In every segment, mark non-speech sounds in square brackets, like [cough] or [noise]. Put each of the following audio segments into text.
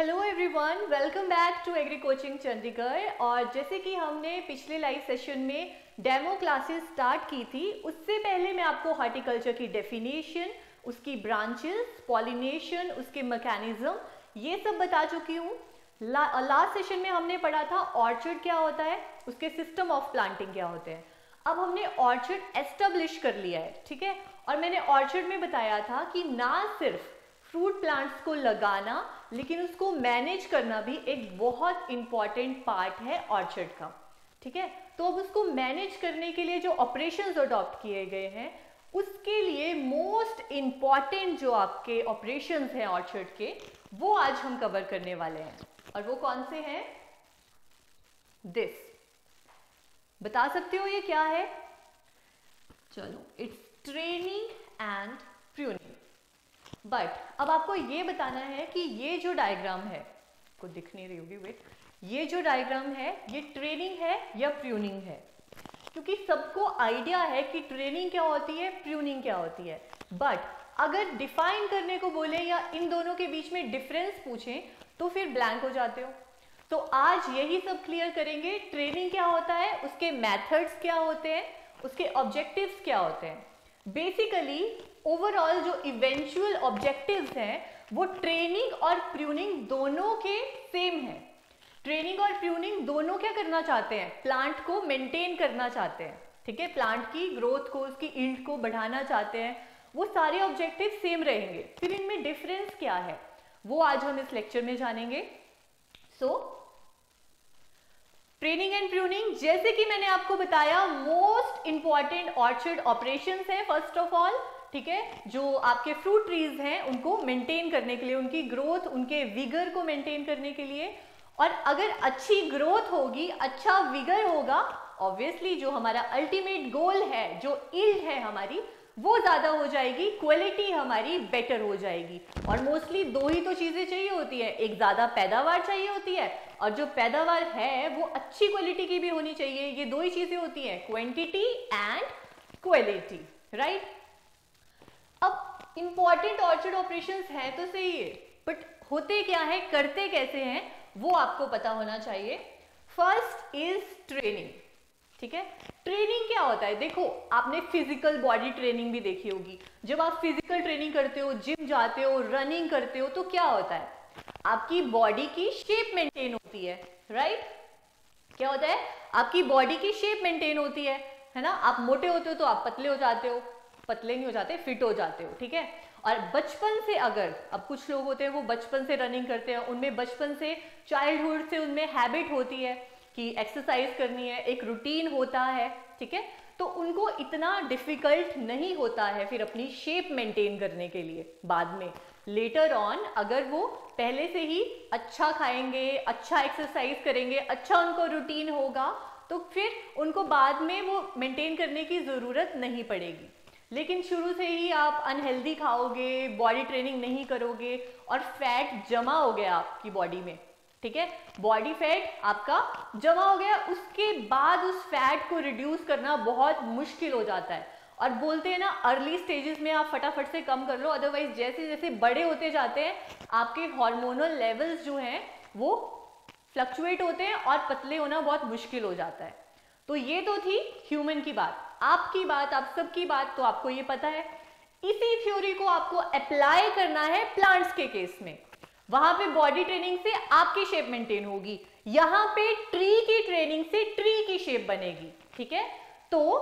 Hello everyone welcome back to agri coaching Chandigarh और जैसे कि हमने पिछले लाइव सेशन में डेमो क्लासेस स्टार्ट की थी, उससे पहले मैं आपको हॉर्टिकल्चर की डेफिनेशन उसकी ब्रांचेस पॉलिनेशन उसके मैकेनिज्म ये सब बता चुकी हूँ। लास्ट सेशन में हमने पढ़ा था ऑर्चर्ड क्या होता है, उसके सिस्टम ऑफ़ प्लांटिंग क्या होते हैं। अब हमने ऑर्चर्ड एस्टेब्लिश कर लिया है, ठीक है? और मैंने ऑर्चर्ड में बताया था कि ना सिर्फ़ फ्रूट प्लांट्स को लगाना, लेकिन उसको मैनेज करना भी एक बहुत इंपॉर्टेंट पार्ट है ऑर्चर्ड का। ठीक है? तो अब उसको मैनेज करने के लिए जो ऑपरेशंस अडॉप्ट किए गए हैं, उसके लिए मोस्ट इंपॉर्टेंट जो आपके ऑपरेशंस हैं ऑर्चर्ड के, वो आज हम कवर करने वाले हैं। और वो कौन से हैं? दिस बता सकते हो ये क्या है? चलो it's training and pruning but अब आपको ये बताना है कि ये जो डायग्राम है को दिख नहीं रही होगी वेट ये जो डायग्राम है, ये ट्रेनिंग है या प्रूनिंग है? क्योंकि सबको आइडिया है कि ट्रेनिंग क्या होती है प्रूनिंग क्या होती है. बट अगर डिफाइन करने को बोले या इन दोनों के बीच में डिफरेंस पूछें तो फिर ब्लैंक हो जाते हो. तो आज यही सब क्लियर करेंगे ट्रेनिंग क्या होता है, उसके मेथड्स क्या होते हैं, उसके ऑब्जेक्टिव्स क्या होते हैं. बेसिकली ओवरऑल जो इवेंचुअल ऑब्जेक्टिव्स हैं, वो ट्रेनिंग और प्रूनिंग दोनों के सेम है। ट्रेनिंग और प्रूनिंग दोनों क्या करना चाहते हैं? प्लांट को मेंटेन करना चाहते हैं, ठीक है? प्लांट की ग्रोथ को, उसकी इंट को बढ़ाना चाहते हैं। वो सारे ऑब्जेक्टिव सेम रहेंगे। फिर इनमें डिफरेंस क्या है? वो आज हम इस लेक्चर में जानेंगे। सो ट्रेनिंग एंड प्रूनिंग जैसे कि मैंने आपको बताया मोस्ट इंपॉर्टेंट ऑर्चर्ड ऑपरेशन है फ़र्स्ट ऑफ़ ऑल ठीक है? जो आपके फ्रूट ट्रीज हैं, उनको मेंटेन करने के लिए, उनकी ग्रोथ उनके विगर को मेंटेन करने के लिए। और अगर अच्छी ग्रोथ होगी अच्छा विगर होगा ऑब्वियसली जो हमारा अल्टीमेट गोल है, जो इल्ड है हमारी, वो ज़्यादा हो जाएगी क्वालिटी हमारी बेटर हो जाएगी। और मोस्टली दो ही तो चीज़ें चाहिए होती है। एक ज़्यादा पैदावार चाहिए होती है, और जो पैदावार है, वो अच्छी क्वालिटी की भी होनी चाहिए। ये दो ही चीज़ें होती हैं क्वांटिटी एंड क्वालिटी राइट अब इंपॉर्टेंट ऑर्चर्ड ऑपरेशंस हैं तो सही है बट होते क्या है, करते कैसे हैं, वो आपको पता होना चाहिए। फ़र्स्ट इज़ ट्रेनिंग ठीक है? ट्रेनिंग क्या होता है? देखो, आपने फ़िज़िकल बॉडी ट्रेनिंग भी देखी होगी। जब आप फ़िज़िकल ट्रेनिंग करते हो जिम जाते हो रनिंग करते हो तो क्या होता है? आपकी बॉडी की शेप मेंटेन होती है राइट क्या होता है? आपकी बॉडी की शेप मेंटेन होती है है ना? आप मोटे होते हो तो आप पतले हो जाते हो पतले नहीं हो जाते फिट हो जाते हो, ठीक है? और बचपन से अगर, अब कुछ लोग होते हैं वो बचपन से रनिंग करते हैं, उनमें बचपन से चाइल्डहुड से उनमें हैबिट होती है कि एक्सरसाइज करनी है, एक रूटीन होता है, ठीक है? तो उनको इतना डिफ़िकल्ट नहीं होता है फिर अपनी शेप मेंटेन करने के लिए बाद में। लेटर ऑन अगर वो पहले से ही अच्छा खाएँगे अच्छा एक्सरसाइज करेंगे अच्छा उनको रूटीन होगा तो फिर उनको बाद में वो मेंटेन करने की ज़रूरत नहीं पड़ेगी। लेकिन शुरू से ही आप अनहेल्दी खाओगे बॉडी ट्रेनिंग नहीं करोगे और फैट जमा हो गया आपकी बॉडी में, ठीक है? बॉडी फैट आपका जमा हो गया, उसके बाद उस फैट को रिड्यूस करना बहुत मुश्किल हो जाता है। और बोलते हैं ना अर्ली स्टेजेस में आप फटाफट से कम कर लो अदरवाइज़ जैसे जैसे बड़े होते जाते हैं, आपके हार्मोनल लेवल्स जो हैं, वो फ्लक्चुएट होते हैं और पतले होना बहुत मुश्किल हो जाता है। तो ये तो थी ह्यूमन की बात। आपकी बात, आप सबकी बात तो आपको ये पता है। इसी थ्योरी को आपको अप्लाई करना है प्लांट्स के केस में। वहाँ पे बॉडी ट्रेनिंग से आपकी शेप मेंटेन होगी। यहाँ पे ट्री की ट्रेनिंग से ट्री की शेप बनेगी, ठीक है? तो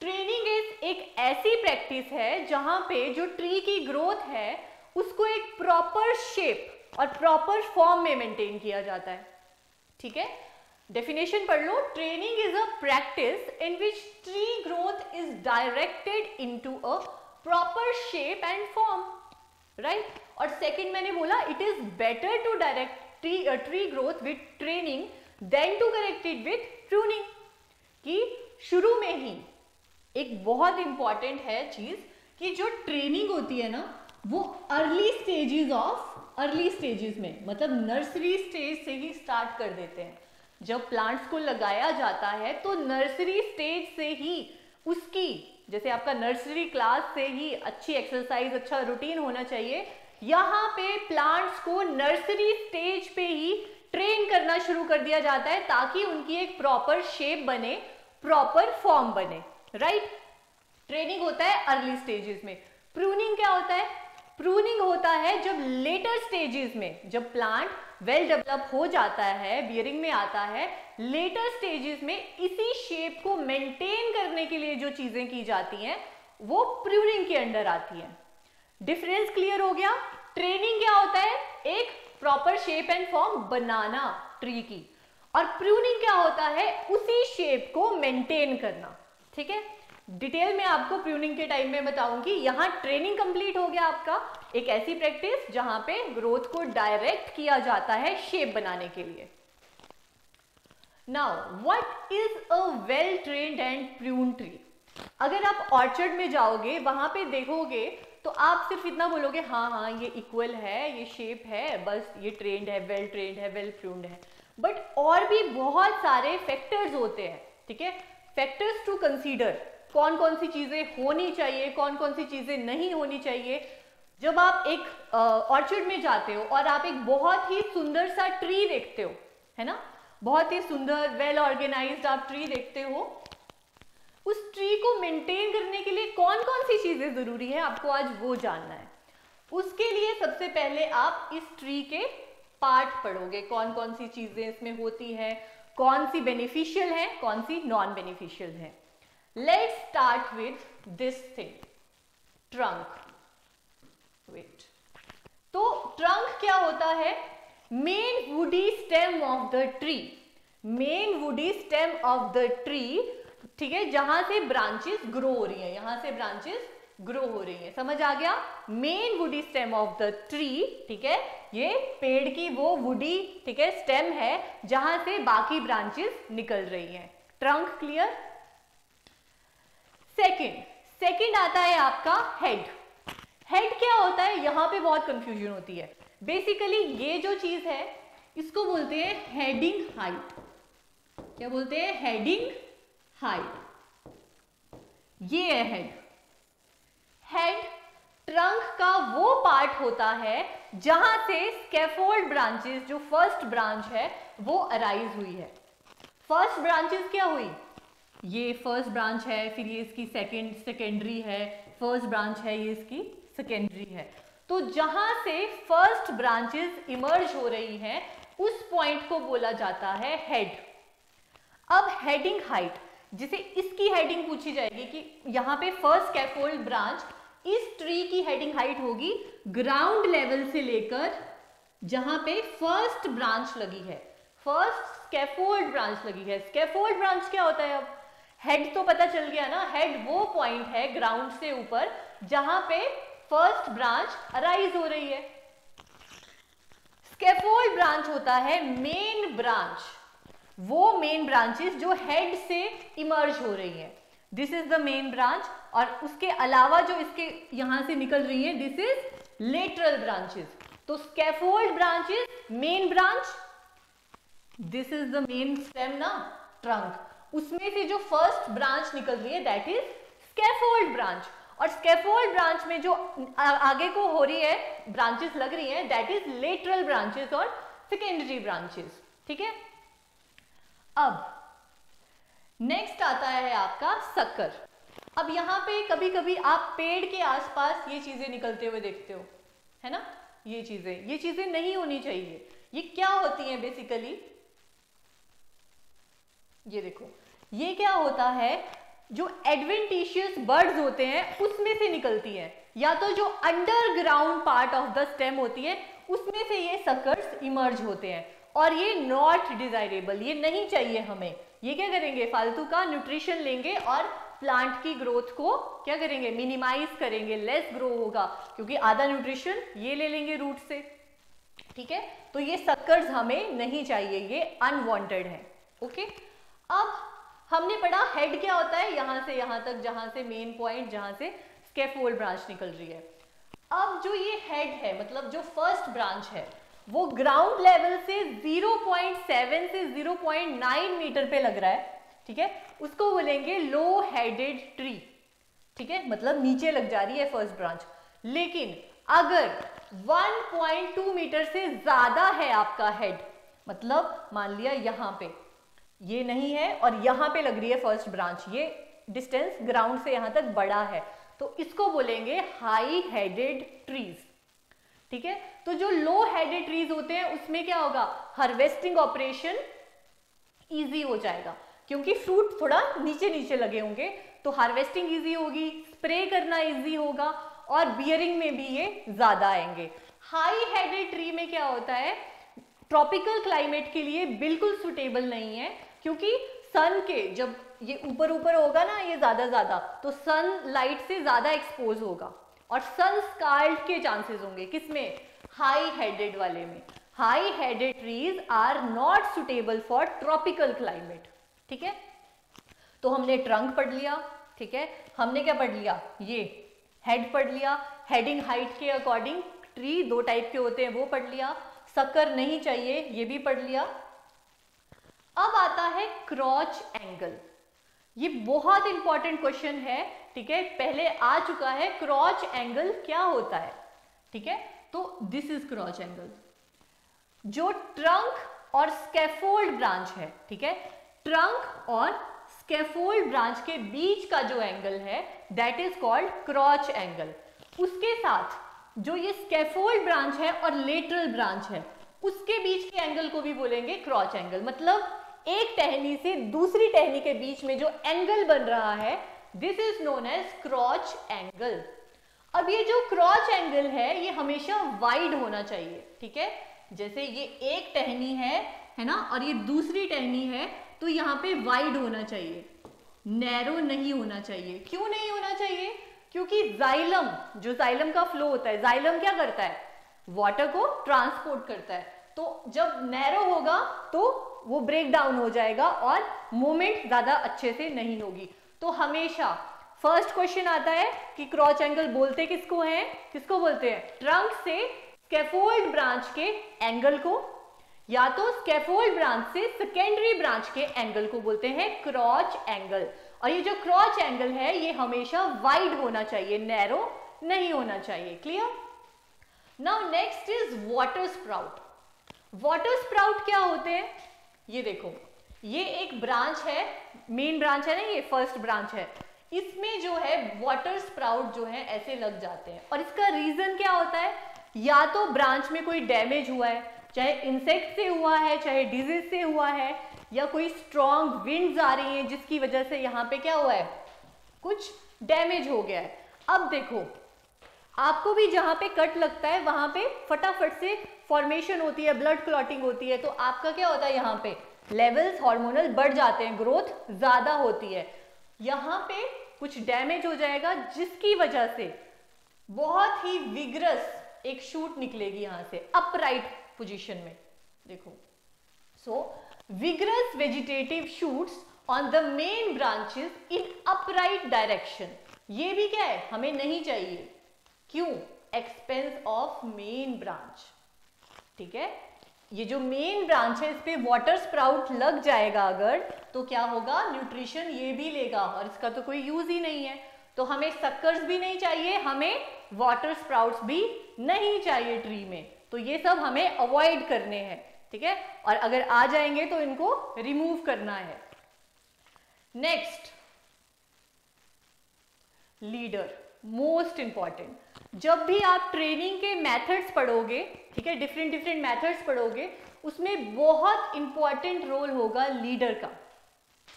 ट्रेनिंग इज़ एक ऐसी प्रैक्टिस है जहाँ पे जो ट्री की ग्रोथ है, उसको एक प्रॉपर शेप और प्रॉपर फॉर्म में मेंटेन किया जाता है, ठीक है? डेफिनेशन पढ़ लो. Training is a practice in which tree growth is directed into a proper shape and form right और सेकंड मैंने बोला it is better to direct tree tree growth with training than to correct with pruning कि शुरू में ही एक बहुत important है चीज़ कि जो ट्रेनिंग होती है ना, वो early stages of early stages में मतलब नर्सरी स्टेज से ही स्टार्ट कर देते हैं। जब प्लांट्स को लगाया जाता है तो नर्सरी स्टेज से ही उसकी, जैसे आपका नर्सरी क्लास से ही अच्छी एक्सरसाइज अच्छा रूटीन होना चाहिए, यहाँ पे प्लांट्स को नर्सरी स्टेज पे ही ट्रेन करना शुरू कर दिया जाता है, ताकि उनकी एक प्रॉपर शेप बने प्रॉपर फॉर्म बने राइट ट्रेनिंग होता है अर्ली स्टेजेस में। प्रूनिंग क्या होता है? प्रूनिंग होता है जब लेटर स्टेजेस में, जब प्लांट वेल डेवलप हो जाता है बियरिंग में आता है लेटर स्टेजेस में इसी शेप को मेंटेन करने के लिए जो चीज़ें की जाती हैं, वो प्रूनिंग के अंडर आती है। डिफरेंस क्लियर हो गया? ट्रेनिंग क्या होता है? एक प्रॉपर शेप एंड फॉर्म बनाना ट्री की। और प्रूनिंग क्या होता है? उसी शेप को मेंटेन करना। ठीक है? डिटेल में आपको प्रूनिंग के टाइम में बताऊँगी। यहाँ ट्रेनिंग कंप्लीट हो गया आपका। एक ऐसी प्रैक्टिस जहाँ पे ग्रोथ को डायरेक्ट किया जाता है शेप बनाने के लिए। Now what is a well trained and prune tree अगर आप ऑर्चर्ड में जाओगे, वहाँ पे देखोगे तो आप सिर्फ़ इतना बोलोगे हाँ हाँ ये इक्वल है, ये शेप है, बस ये ट्रेंड है वेल ट्रेंड है वेल प्रून्ड है. बट और भी बहुत सारे फैक्टर्स होते हैं, ठीक है? फैक्टर्स टू कंसीडर कौन कौन सी चीज़ें होनी चाहिए कौन कौन सी चीज़ें नहीं होनी चाहिए। जब आप एक ऑर्चर्ड में जाते हो और आप एक बहुत ही सुंदर सा ट्री देखते हो, है ना? बहुत ही सुंदर वेल ऑर्गेनाइज्ड आप ट्री देखते हो, उस ट्री को मेंटेन करने के लिए कौन कौन सी चीज़ें ज़रूरी है, आपको आज वो जानना है। उसके लिए सबसे पहले आप इस ट्री के पार्ट पढ़ोगे कौन कौन सी चीज़ें इसमें होती है कौन सी बेनिफिशियल है कौन सी नॉन बेनिफिशियल है। Let's start with this thing, trunk. Wait. तो ट्रंक क्या होता है? Main woody stem of the tree main woody stem of the tree ठीक है जहाँ से ब्रांचेस ग्रो हो रही है यहाँ से ब्रांचेस ग्रो हो रही है। समझ आ गया? Main woody stem of the tree ठीक है ये पेड़ की वो वुडी ठीक है स्टेम है जहाँ से बाकी ब्रांचेस निकल रही हैं। ट्रंक क्लियर सेकंड सेकंड आता है आपका हेड हेड क्या होता है? यहाँ पे बहुत कंफ्यूजन होती है. बेसिकली ये जो चीज़ है, इसको बोलते हैं हेडिंग हाइट क्या बोलते हैं? हेडिंग हाइट ये है हेड हेड ट्रंक का वो पार्ट होता है जहाँ से स्केफोल्ड ब्रांचेस जो फ़र्स्ट ब्रांच है, वो अराइज हुई है. फ़र्स्ट ब्रांचेस क्या हुई? ये फ़र्स्ट ब्रांच है, फिर ये इसकी सेकेंड सेकेंडरी है फ़र्स्ट ब्रांच है, ये इसकी सेकेंडरी है। तो जहाँ से फ़र्स्ट ब्रांचेस इमर्ज हो रही हैं, उस पॉइंट को बोला जाता है हेड अब हेडिंग हाइट जिसे इसकी हेडिंग पूछी जाएगी कि यहाँ पे फ़र्स्ट कैफोल्ड ब्रांच इस ट्री की हेडिंग हाइट होगी ग्राउंड लेवल से लेकर जहाँ पे फ़र्स्ट ब्रांच लगी है। फ़र्स्ट स्केफोल्ड ब्रांच लगी है। स्केफोल्ड ब्रांच क्या होता है अब? हेड तो पता चल गया ना? हेड वो पॉइंट है ग्राउंड से ऊपर जहाँ पे फ़र्स्ट ब्रांच अराइज हो रही है। स्केफोल्ड ब्रांच होता है मेन ब्रांच वो मेन ब्रांचेस जो हेड से इमर्ज हो रही है। This is the main branch और उसके अलावा जो इसके यहाँ से निकल रही है दिस इज़ लेटरल ब्रांचेस तो scaffold branches main branch this is the main stem ना? ट्रंक उसमें से जो फ़र्स्ट ब्रांच निकल रही है दैट इज़ स्केफोल्ड ब्रांच और स्केफोल्ड ब्रांच में जो आगे को हो रही है ब्रांचेस लग रही है दैट इज़ लेटरल ब्रांचेस और सेकेंडरी ब्रांचेस ठीक है? अब नेक्स्ट आता है आपका सक्कर अब यहाँ पे कभी कभी आप पेड़ के आसपास ये चीज़ें निकलते हुए देखते हो, है ना? ये चीज़ें ये चीज़ें नहीं होनी चाहिए. ये क्या होती हैं बेसिकली ये देखो, ये क्या होता है, जो एडवेंटिशियस बर्ड्स होते हैं, उसमें से निकलती है। या तो जो underground part of the stem होती है, उसमें से ये सकर्स इमर्ज होते हैं। और ये नॉट डिजायरेबल ये नहीं चाहिए हमें। ये क्या करेंगे, फालतू का न्यूट्रिशन लेंगे और प्लांट की ग्रोथ को क्या करेंगे मिनिमाइज करेंगे लेस ग्रो होगा। क्योंकि आधा न्यूट्रिशन ये ले लेंगे रूट से। ठीक है? तो ये सक्कर्स हमें नहीं चाहिए, ये अनवांटेड है। ओके अब हमने पढ़ा हेड क्या होता है? यहाँ से, यहाँ तक, जहाँ से मेन पॉइंट जहाँ से स्केफोल्ड ब्रांच निकल रही है। अब जो ये हेड है मतलब जो फ़र्स्ट ब्रांच है, वो ग्राउंड लेवल से 0.7 से 0.9 मीटर पे लग रहा है, ठीक है? उसको बोलेंगे लो हेडेड ट्री ठीक है? मतलब नीचे लग जा रही है फ़र्स्ट ब्रांच लेकिन अगर 1.2 मीटर से ज़्यादा है आपका हेड मतलब मान लिया यहाँ पे ये नहीं है और यहाँ पे लग रही है फ़र्स्ट ब्रांच ये डिस्टेंस ग्राउंड से यहाँ तक बड़ा है। तो इसको बोलेंगे हाई हेडेड ट्रीज ठीक है? तो जो लो हेडेड ट्रीज होते हैं, उसमें क्या होगा? हार्वेस्टिंग ऑपरेशन इजी हो जाएगा। क्योंकि फ्रूट थोड़ा नीचे नीचे लगे होंगे तो हार्वेस्टिंग इजी होगी स्प्रे करना इजी होगा और बियरिंग में भी ये ज़्यादा आएँगे। हाई हेडेड ट्री में क्या होता है? ट्रॉपिकल क्लाइमेट के लिए बिल्कुल सुटेबल नहीं है, क्योंकि सन के जब ये ऊपर ऊपर होगा ना, ये ज़्यादा ज़्यादा तो सन लाइट से ज़्यादा एक्सपोज होगा। और सन स्काल्ड के चांसेस होंगे। किसमें? हाई हेडेड वाले में। High headed trees are not suitable for tropical climate ठीक है? तो हमने ट्रंक पढ़ लिया। ठीक है? हमने क्या पढ़ लिया? ये। हेड पढ़ लिया। हेडिंग हाइट के अकॉर्डिंग ट्री दो टाइप के होते हैं, वो पढ़ लिया। सकर नहीं चाहिए, ये भी पढ़ लिया। अब आता है क्रॉच एंगल। ये बहुत इंपॉर्टेंट क्वेश्चन है, ठीक है? पहले आ चुका है क्रॉच एंगल क्या होता है, ठीक है? तो दिस इज़ क्रॉच एंगल। जो ट्रंक और स्केफोल्ड ब्रांच है, ठीक है? ट्रंक और स्केफोल्ड ब्रांच के बीच का जो एंगल है that is called crotch angle. उसके साथ जो ये स्केफोल्ड ब्रांच है और लेटरल ब्रांच है, उसके बीच के एंगल को भी बोलेंगे क्रॉच एंगल मतलब एक टहनी से दूसरी टहनी के बीच में जो एंगल बन रहा है this is known as crotch angle अब ये जो क्रॉच एंगल है, ये हमेशा वाइड होना चाहिए, ठीक है? जैसे ये एक टहनी है है ना? और ये दूसरी टहनी है तो यहाँ पे वाइड होना चाहिए. नैरो नहीं होना चाहिए. क्यों नहीं होना चाहिए? क्योंकि जाइलम जो जाइलम का फ्लो होता है जाइलम क्या करता है? वाटर को ट्रांसपोर्ट करता है। तो जब नैरो होगा तो वो ब्रेक डाउन हो जाएगा और मूवमेंट ज़्यादा अच्छे से नहीं होगी। तो हमेशा फ़र्स्ट क्वेश्चन आता है कि क्रॉच एंगल बोलते किसको हैं? किसको बोलते हैं? ट्रंक से स्केफोल्ड ब्रांच के एंगल को, या तो स्केफोल्ड ब्रांच से सेकेंडरी ब्रांच के एंगल को बोलते हैं क्रॉच एंगल और ये जो क्रॉच एंगल है, ये हमेशा वाइड होना चाहिए नैरो नहीं होना चाहिए clear now next is water sprout water sprout क्या होते हैं? ये देखो, ये एक ब्रांच है मेन ब्रांच है ना ये फ़र्स्ट ब्रांच है। इसमें जो है वाटर स्प्राउट जो है, ऐसे लग जाते हैं। और इसका रीजन क्या होता है? या तो ब्रांच में कोई डैमेज हुआ है, चाहे इंसेक्ट से हुआ है, चाहे डिज़ीज़ से हुआ है या कोई स्ट्रॉन्ग विंड्स आ रही हैं जिसकी वजह से यहाँ पे क्या हुआ है? कुछ डैमेज हो गया है। अब देखो, आपको भी जहाँ पे कट लगता है, वहाँ पे फटाफट से फॉर्मेशन होती है ब्लड क्लॉटिंग होती है तो आपका क्या होता है यहाँ पे? लेवल्स हार्मोनल बढ़ जाते हैं ग्रोथ ज़्यादा होती है। यहाँ पे कुछ डैमेज हो जाएगा, जिसकी वजह से बहुत ही विग्रस एक शूट निकलेगी यहाँ से अपराइट पोजीशन में। देखो so vigorous vegetative shoots on the main branches in upright direction ये भी क्या है? हमें नहीं चाहिए। क्यों? एक्सपेंस ऑफ़ मेन ब्रांच ठीक है? ये जो मेन ब्रांच है, इस पे वाटर स्प्राउट लग जाएगा अगर तो क्या होगा? न्यूट्रिशन ये भी लेगा, और इसका तो कोई यूज़ ही नहीं है। तो हमें सक्कर्स भी नहीं चाहिए, हमें वाटर स्प्राउट्स भी नहीं चाहिए ट्री में। तो ये सब हमें अवॉइड करने हैं। ठीक है? और अगर आ जाएँगे तो इनको रिमूव करना है। नेक्स्ट लीडर मोस्ट इंपॉर्टेंट जब भी आप ट्रेनिंग के मेथड्स पढ़ोगे, ठीक है? डिफरेंट डिफरेंट मेथड्स पढ़ोगे, उसमें बहुत इंपॉर्टेंट रोल होगा लीडर का।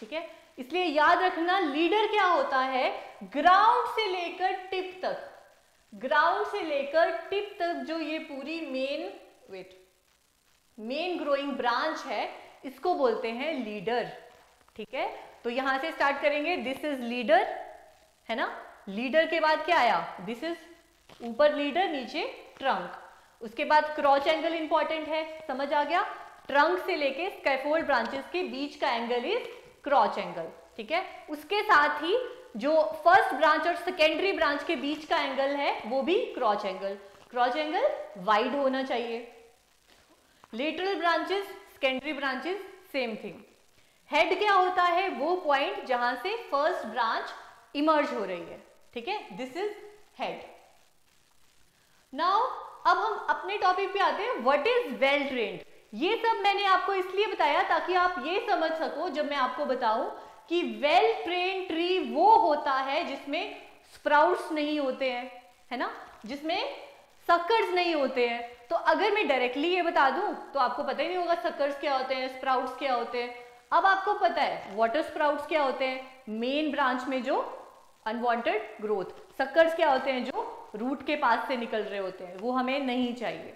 ठीक है? इसलिए याद रखना लीडर क्या होता है? ग्राउंड से लेकर टिप तक। ग्राउंड से लेकर टिप तक जो ये पूरी main wait main growing branch है, इसको बोलते हैं लीडर ठीक है? तो यहाँ से स्टार्ट करेंगे दिस इज़ लीडर है ना? लीडर के बाद क्या आया? दिस इज़ ऊपर लीडर नीचे ट्रंक उसके बाद क्रॉच एंगल इंपॉर्टेंट है, समझ आ गया? ट्रंक से लेके स्कैफोल्ड ब्रांचेस के बीच का एंगल इज़ क्रॉच एंगल ठीक है? उसके साथ ही जो फ़र्स्ट ब्रांच और सेकेंडरी ब्रांच के बीच का एंगल है, वो भी crotch angle crotch angle wide होना चाहिए. Lateral branches secondary branches same thing head क्या होता है? वो पॉइंट जहाँ से फ़र्स्ट ब्रांच इमर्ज हो रही है। ठीक है? दिस इज़ हेड नाउ अब हम अपने टॉपिक पे आते हैं। व्हाट इज़ वेल ट्रेंड ये सब मैंने आपको इसलिए बताया ताकि आप ये समझ सको, जब मैं आपको बताऊँ कि वेल ट्रेन ट्री वो होता है जिसमें स्प्राउट्स नहीं होते हैं, है ना? जिसमें सक्कर्स नहीं होते हैं। तो अगर मैं डायरेक्टली ये बता दूँ तो आपको पता ही नहीं होगा सक्कर्स क्या होते हैं स्प्राउट्स क्या होते हैं। अब आपको पता है वाटर स्प्राउट्स क्या होते हैं? मेन ब्रांच में जो अनवांटेड ग्रोथ सक्कर्स क्या होते हैं जो रूट के पास से निकल रहे होते हैं, वो हमें नहीं चाहिए।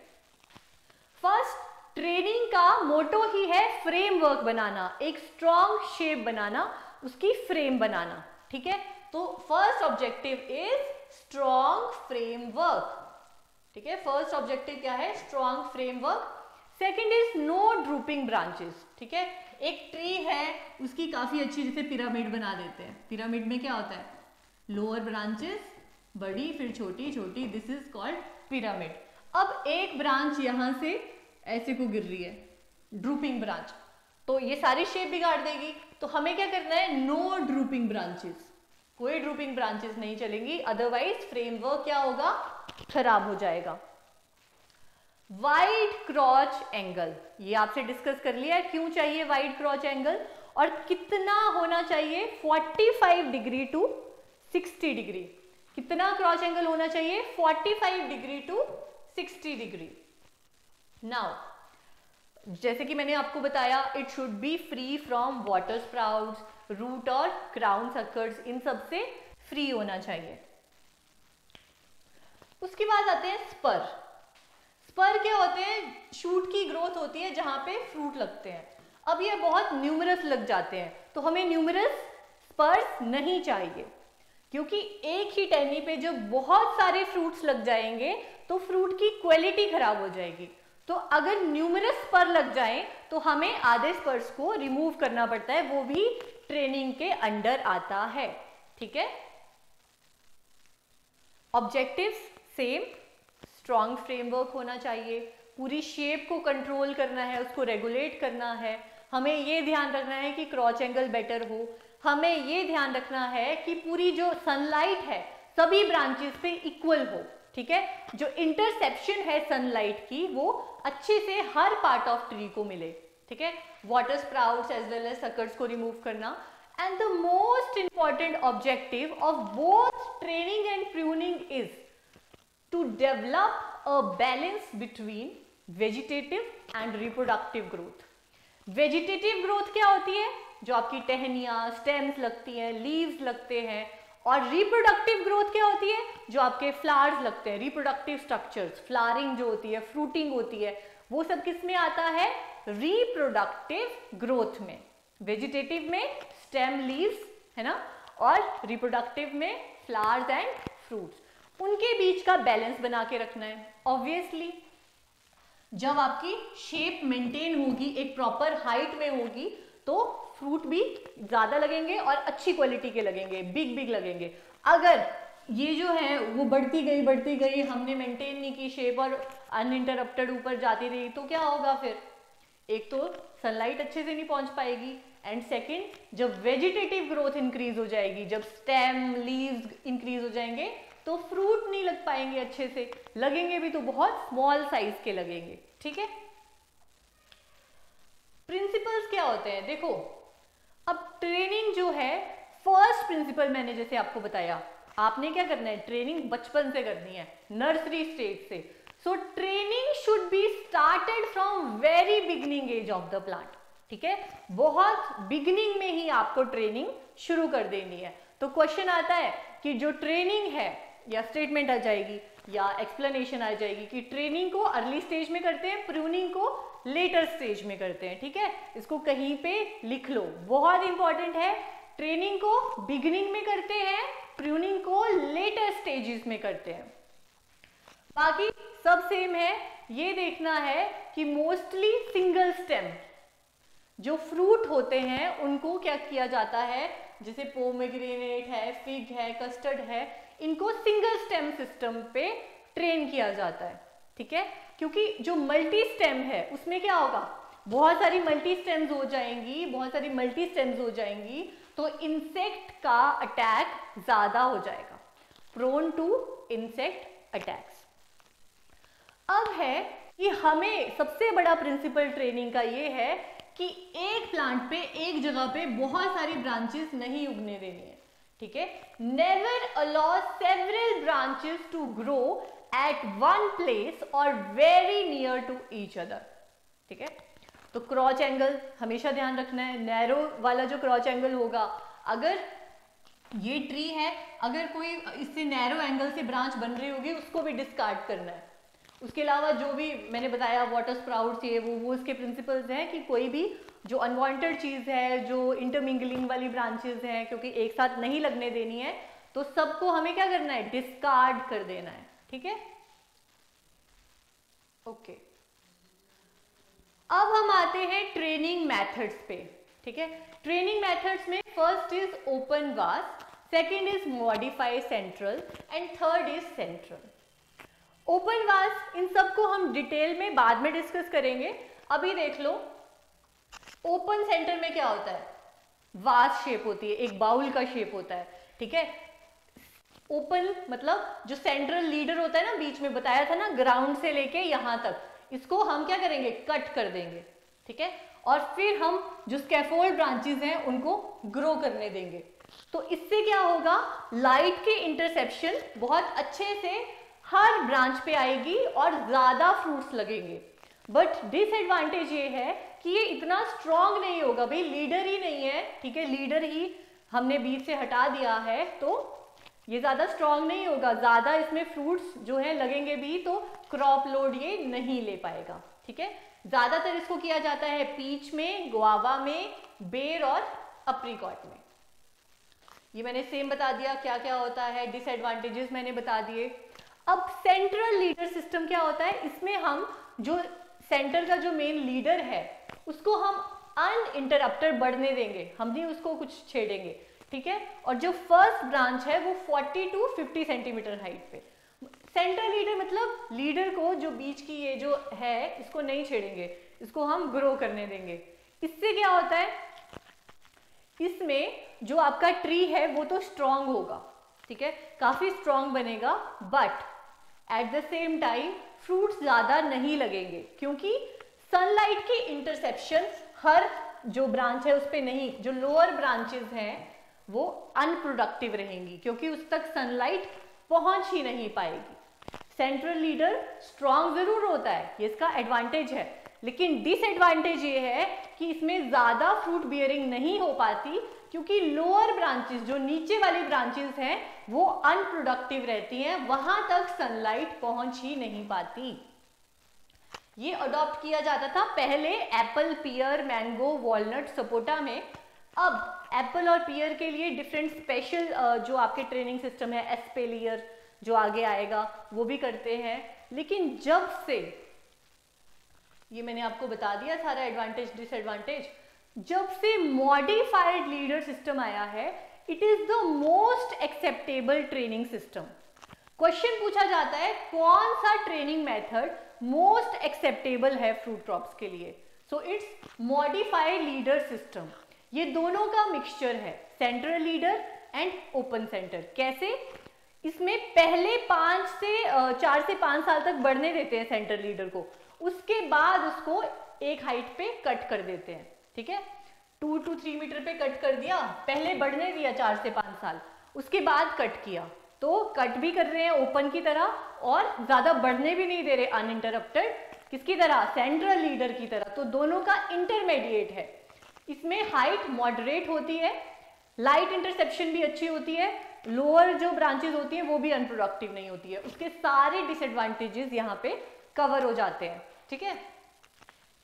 फ़र्स्ट ट्रेनिंग का मोटो ही है फ्रेमवर्क बनाना, एक स्ट्रॉन्ग शेप बनाना, उसकी फ्रेम बनाना, ठीक है? तो first objective is strong framework ठीक है? फ़र्स्ट ऑब्जेक्टिव क्या है? Strong framework second is no drooping branches ठीक है? एक ट्री है, उसकी काफ़ी अच्छी जैसे पिरामिड बना देते हैं। पिरामिड में क्या होता है? लोअर ब्रांचेस बड़ी, फिर छोटी छोटी दिस इज़ कॉल्ड पिरामिड अब एक ब्रांच यहाँ से ऐसे को गिर रही है ड्रूपिंग ब्रांच तो ये सारी शेप बिगाड़ देगी। तो हमें क्या करना है? नो ड्रूपिंग ब्रांचेस कोई ड्रूपिंग ब्रांचेस नहीं चलेंगी। अदरवाइज़ फ्रेमवर्क क्या होगा? खराब हो जाएगा। वाइड क्रॉच एंगल ये आपसे डिस्कस कर लिया क्यों चाहिए वाइड क्रॉच एंगल और कितना होना चाहिए 45 डिग्री टू 60 डिग्री कितना क्रॉच एंगल होना चाहिए 45 डिग्री टू 60 डिग्री नाउ जैसे कि मैंने आपको बताया it should be free from water sprouts root और क्राउन सक्कर्स इन सबसे फ्री होना चाहिए। उसके बाद आते हैं स्पर। स्पर क्या होते हैं? शूट की ग्रोथ होती है जहाँ पे फ्रूट लगते हैं। अब ये बहुत न्यूमरस लग जाते हैं तो हमें न्यूमरस स्पर्स नहीं चाहिए। क्योंकि एक ही टहनी पे जब बहुत सारे फ्रूट्स लग जाएँगे तो फ्रूट की क्वालिटी खराब हो जाएगी। तो अगर न्यूमरस स्पर लग जाए तो हमें आधे स्पर्स को रिमूव करना पड़ता है, वो भी ट्रेनिंग के अंडर आता है। ठीक है? ऑब्जेक्टिव्स सेम स्ट्रॉन्ग फ्रेमवर्क होना चाहिए, पूरी शेप को कंट्रोल करना है, उसको रेगुलेट करना है। हमें ये ध्यान रखना है कि क्रॉच एंगल बेटर हो। हमें ये ध्यान रखना है कि पूरी जो सनलाइट है, सभी ब्रांचेस पे इक्वल हो, ठीक है? जो इंटरसेप्शन है सनलाइट की, वो अच्छे से हर पार्ट ऑफ़ ट्री को मिले, ठीक है? Water sprouts as well as suckers को रिमूव करना। And the most important objective of both training and pruning is to develop a balance between vegetative and reproductive growth vegetative growth क्या होती है? जो आपकी टहनियाँ स्टेम्स लगती हैं लीव्स लगते हैं, और रिप्रोडक्टिव ग्रोथ क्या होती है? जो आपके फ्लावर्स लगते हैं रिप्रोडक्टिव स्ट्रक्चर्स फ्लावरिंग जो होती है फ्रूटिंग होती है, वो सब किसमें आता है? रिप्रोडक्टिव ग्रोथ में। वेजिटेटिव में स्टेम लीव्स है ना? और रिप्रोडक्टिव में फ्लावर्स एंड फ्रूट्स उनके बीच का बैलेंस बना के रखना है। ऑब्वियसली जब आपकी शेप मेंटेन होगी, एक प्रॉपर हाइट में होगी तो फ्रूट भी ज़्यादा लगेंगे और अच्छी क्वालिटी के लगेंगे बिग बिग लगेंगे। अगर ये जो है, वो बढ़ती गई बढ़ती गई, हमने मेंटेन नहीं की शेप और अनइंटरप्टेड ऊपर जाती रही तो क्या होगा फिर? एक तो सनलाइट अच्छे से नहीं पहुँच पाएगी एंड सेकंड जब वेजिटेटिव ग्रोथ इंक्रीज हो जाएगी, जब स्टेम लीव्स इंक्रीज हो जाएँगे तो फ्रूट नहीं लग पाएँगे अच्छे से। लगेंगे भी तो बहुत स्मॉल साइज़ के लगेंगे। ठीक है? प्रिंसिपल्स क्या होते हैं? देखो, अब ट्रेनिंग जो है फ़र्स्ट प्रिंसिपल मैंने जैसे आपको बताया। आपने क्या करना है? ट्रेनिंग बचपन से करनी है नर्सरी स्टेज से। So training should be started from very beginning age of the plant ठीक है? बहुत बिगनिंग में ही आपको ट्रेनिंग शुरू कर देनी है। तो क्वेश्चन आता है कि जो ट्रेनिंग है या स्टेटमेंट आ जाएगी, या एक्सप्लेनेशन आ जाएगी कि ट्रेनिंग को अर्ली स्टेज में करते हैं प्रूनिंग को लेटर स्टेज में करते हैं, ठीक है? इसको कहीं पे लिख लो। बहुत इंपॉर्टेंट है ट्रेनिंग को बिगिनिंग में करते हैं प्रूनिंग को लेटर स्टेजेस में करते हैं। बाकी सब सेम है, ये देखना है कि मोस्टली सिंगल स्टेम जो फ्रूट होते हैं, उनको क्या किया जाता है? जैसे पोमेग्रेनेट है फिग है कस्टर्ड है इनको सिंगल स्टेम सिस्टम पे ट्रेन किया जाता है, ठीक है? क्योंकि जो मल्टी स्टेम है, उसमें क्या होगा? बहुत सारी मल्टी स्टेम्स हो जाएँगी, बहुत सारी मल्टी स्टेम्स हो जाएँगी तो इंसेक्ट का अटैक ज़्यादा हो जाएगा। प्रोन टू इंसेक्ट अटैक्स अब है कि हमें सबसे बड़ा प्रिंसिपल ट्रेनिंग का ये है कि एक प्लांट पे, एक जगह पे बहुत सारी ब्रांचेस नहीं उगने देनी है। ठीक है? Never allow several branches to grow at one place और very near to each other ठीक है? तो क्रॉच एंगल हमेशा ध्यान रखना है। नैरो वाला जो क्रॉच एंगल होगा, अगर ये ट्री है, अगर कोई इससे नैरो एंगल से ब्रांच बन रही होगी, उसको भी डिस्कार्ड करना है। उसके अलावा जो भी मैंने बताया वाटर स्प्राउट्स ये वो वो इसके प्रिंसिपल्स हैं कि कोई भी जो अनवांटेड चीज़ है, जो इंटरमिंगलिंग वाली ब्रांचेस हैं, क्योंकि एक साथ नहीं लगने देनी है तो सबको हमें क्या करना है? डिस्कार्ड कर देना है, ठीक है? ओके अब हम आते हैं ट्रेनिंग मेथड्स पे, ठीक है? ट्रेनिंग मेथड्स में first is open vase second is modify central and third is central open vase इन सबको हम डिटेल में बाद में डिस्कस करेंगे। अभी देख लो ओपन सेंटर में क्या होता है? वास शेप होती है, एक बाउल का शेप होता है, ठीक है? ओपन मतलब जो सेंट्रल लीडर होता है ना, बीच में बताया था ना ग्राउंड से लेके यहाँ तक, इसको हम क्या करेंगे? कट कर देंगे, ठीक है? और फिर हम जो स्कैफोल्ड ब्रांचेस हैं, उनको ग्रो करने देंगे। तो इससे क्या होगा? लाइट के इंटरसेप्शन बहुत अच्छे से हर ब्रांच पे आएगी और ज़्यादा फ्रूट्स लगेंगे। बट डिसएडवांटेज ये है कि ये इतना स्ट्रांग नहीं होगा। भाई लीडर ही नहीं है, ठीक है? लीडर ही हमने बीच से हटा दिया है तो ये ज़्यादा स्ट्रांग नहीं होगा। ज़्यादा इसमें फ्रूट्स जो है लगेंगे भी तो क्रॉप लोड ये नहीं ले पाएगा, ठीक है? ज़्यादातर इसको किया जाता है पीच में गुआवा में बेर और अप्रीकॉट में। ये मैंने सेम बता दिया क्या क्या होता है डिसएडवांटेजेस मैंने बता दिए। अब सेंट्रल लीडर सिस्टम क्या होता है? इसमें हम जो सेंटर का जो मेन लीडर है उसको हम अनइंटरप्टेड बढ़ने देंगे। हम नहीं उसको कुछ छेड़ेंगे, ठीक है? और जो फ़र्स्ट ब्रांच है, वो 40 टू 50 सेंटीमीटर हाइट पे। सेंट्रल लीडर मतलब लीडर को जो बीच की ये जो है, इसको नहीं छेड़ेंगे। इसको हम ग्रो करने देंगे। इससे क्या होता है? इसमें जो आपका ट्री है, वो तो स्ट्रांग होगा, ठीक है? काफ़ी स्ट्रांग बनेगा but at the same time fruits ज़्यादा नहीं लगेंगे, क्योंकि सनलाइट की इंटरसेप्शन हर जो ब्रांच है उस पर नहीं, जो लोअर ब्रांचेस हैं, वो अनप्रोडक्टिव रहेंगी, क्योंकि उस तक सनलाइट पहुँच ही नहीं पाएगी। सेंट्रल लीडर स्ट्रांग ज़रूर होता है, ये इसका एडवांटेज है। लेकिन डिसएडवांटेज ये है कि इसमें ज़्यादा फ्रूट बियरिंग नहीं हो पाती, क्योंकि लोअर ब्रांचेस जो नीचे वाली ब्रांचेस हैं, वो अनप्रोडक्टिव रहती हैं, वहाँ तक सनलाइट पहुँच ही नहीं पाती। ये अडॉप्ट किया जाता था पहले apple pear mango walnut sapota में। अब एप्पल और पियर के लिए डिफरेंट स्पेशल जो आपके ट्रेनिंग सिस्टम है एस्पेलियर जो आगे आएगा, वो भी करते हैं। लेकिन जब से, ये मैंने आपको बता दिया सारा एडवांटेज डिसएडवांटेज जब से मॉडिफाइड लीडर सिस्टम आया है it is the most acceptable training system question पूछा जाता है, कौन सा ट्रेनिंग मेथड मोस्ट एक्सेप्टेबल है फ्रूट क्रॉप्स के लिए? So it's modified leader system ये दोनों का मिक्सचर है central leader and open centre कैसे? इसमें पहले पाँच से चार से पाँच साल तक बढ़ने देते हैं सेंट्रल लीडर को। उसके बाद उसको एक हाइट पे कट कर देते हैं, ठीक है? टू टू थ्री मीटर पे कट कर दिया, पहले बढ़ने दिया चार से पाँच साल, उसके बाद कट किया। तो कट भी कर रहे हैं ओपन की तरह और ज़्यादा बढ़ने भी नहीं दे रहे अनइंटरप्टेड किसकी तरह? सेंट्रल लीडर की तरह। तो दोनों का इंटरमीडिएट है। इसमें हाइट मॉडरेट होती है लाइट इंटरसेप्शन भी अच्छी होती है लोअर जो ब्रांचेज होती हैं, वो भी अनप्रोडक्टिव नहीं होती है। उसके सारे डिसएडवांटेजेस यहाँ पे कवर हो जाते हैं। ठीक है?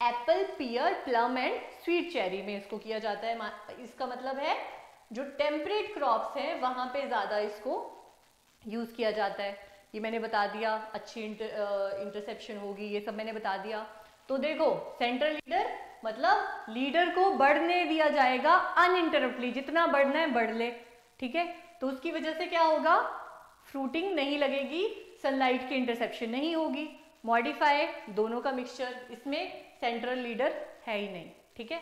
Apple pear plum and sweet cherry में इसको किया जाता है। इसका मतलब है, जो टेम्परेट क्रॉप्स हैं, वहाँ पे ज़्यादा इसको यूज़ किया जाता है ये मैंने बता दिया अच्छी इंटर, इंटरसेप्शन होगी ये सब मैंने बता दिया। तो देखो सेंट्रल लीडर मतलब लीडर को बढ़ने दिया जाएगा अनइंटरप्टली जितना बढ़ना है बढ़ ले ठीक है? तो उसकी वजह से क्या होगा? फ्रूटिंग नहीं लगेगी सनलाइट की इंटरसेप्शन नहीं होगी। मॉडिफाई दोनों का मिक्सचर इसमें सेंट्रल लीडर है ही नहीं ठीक है?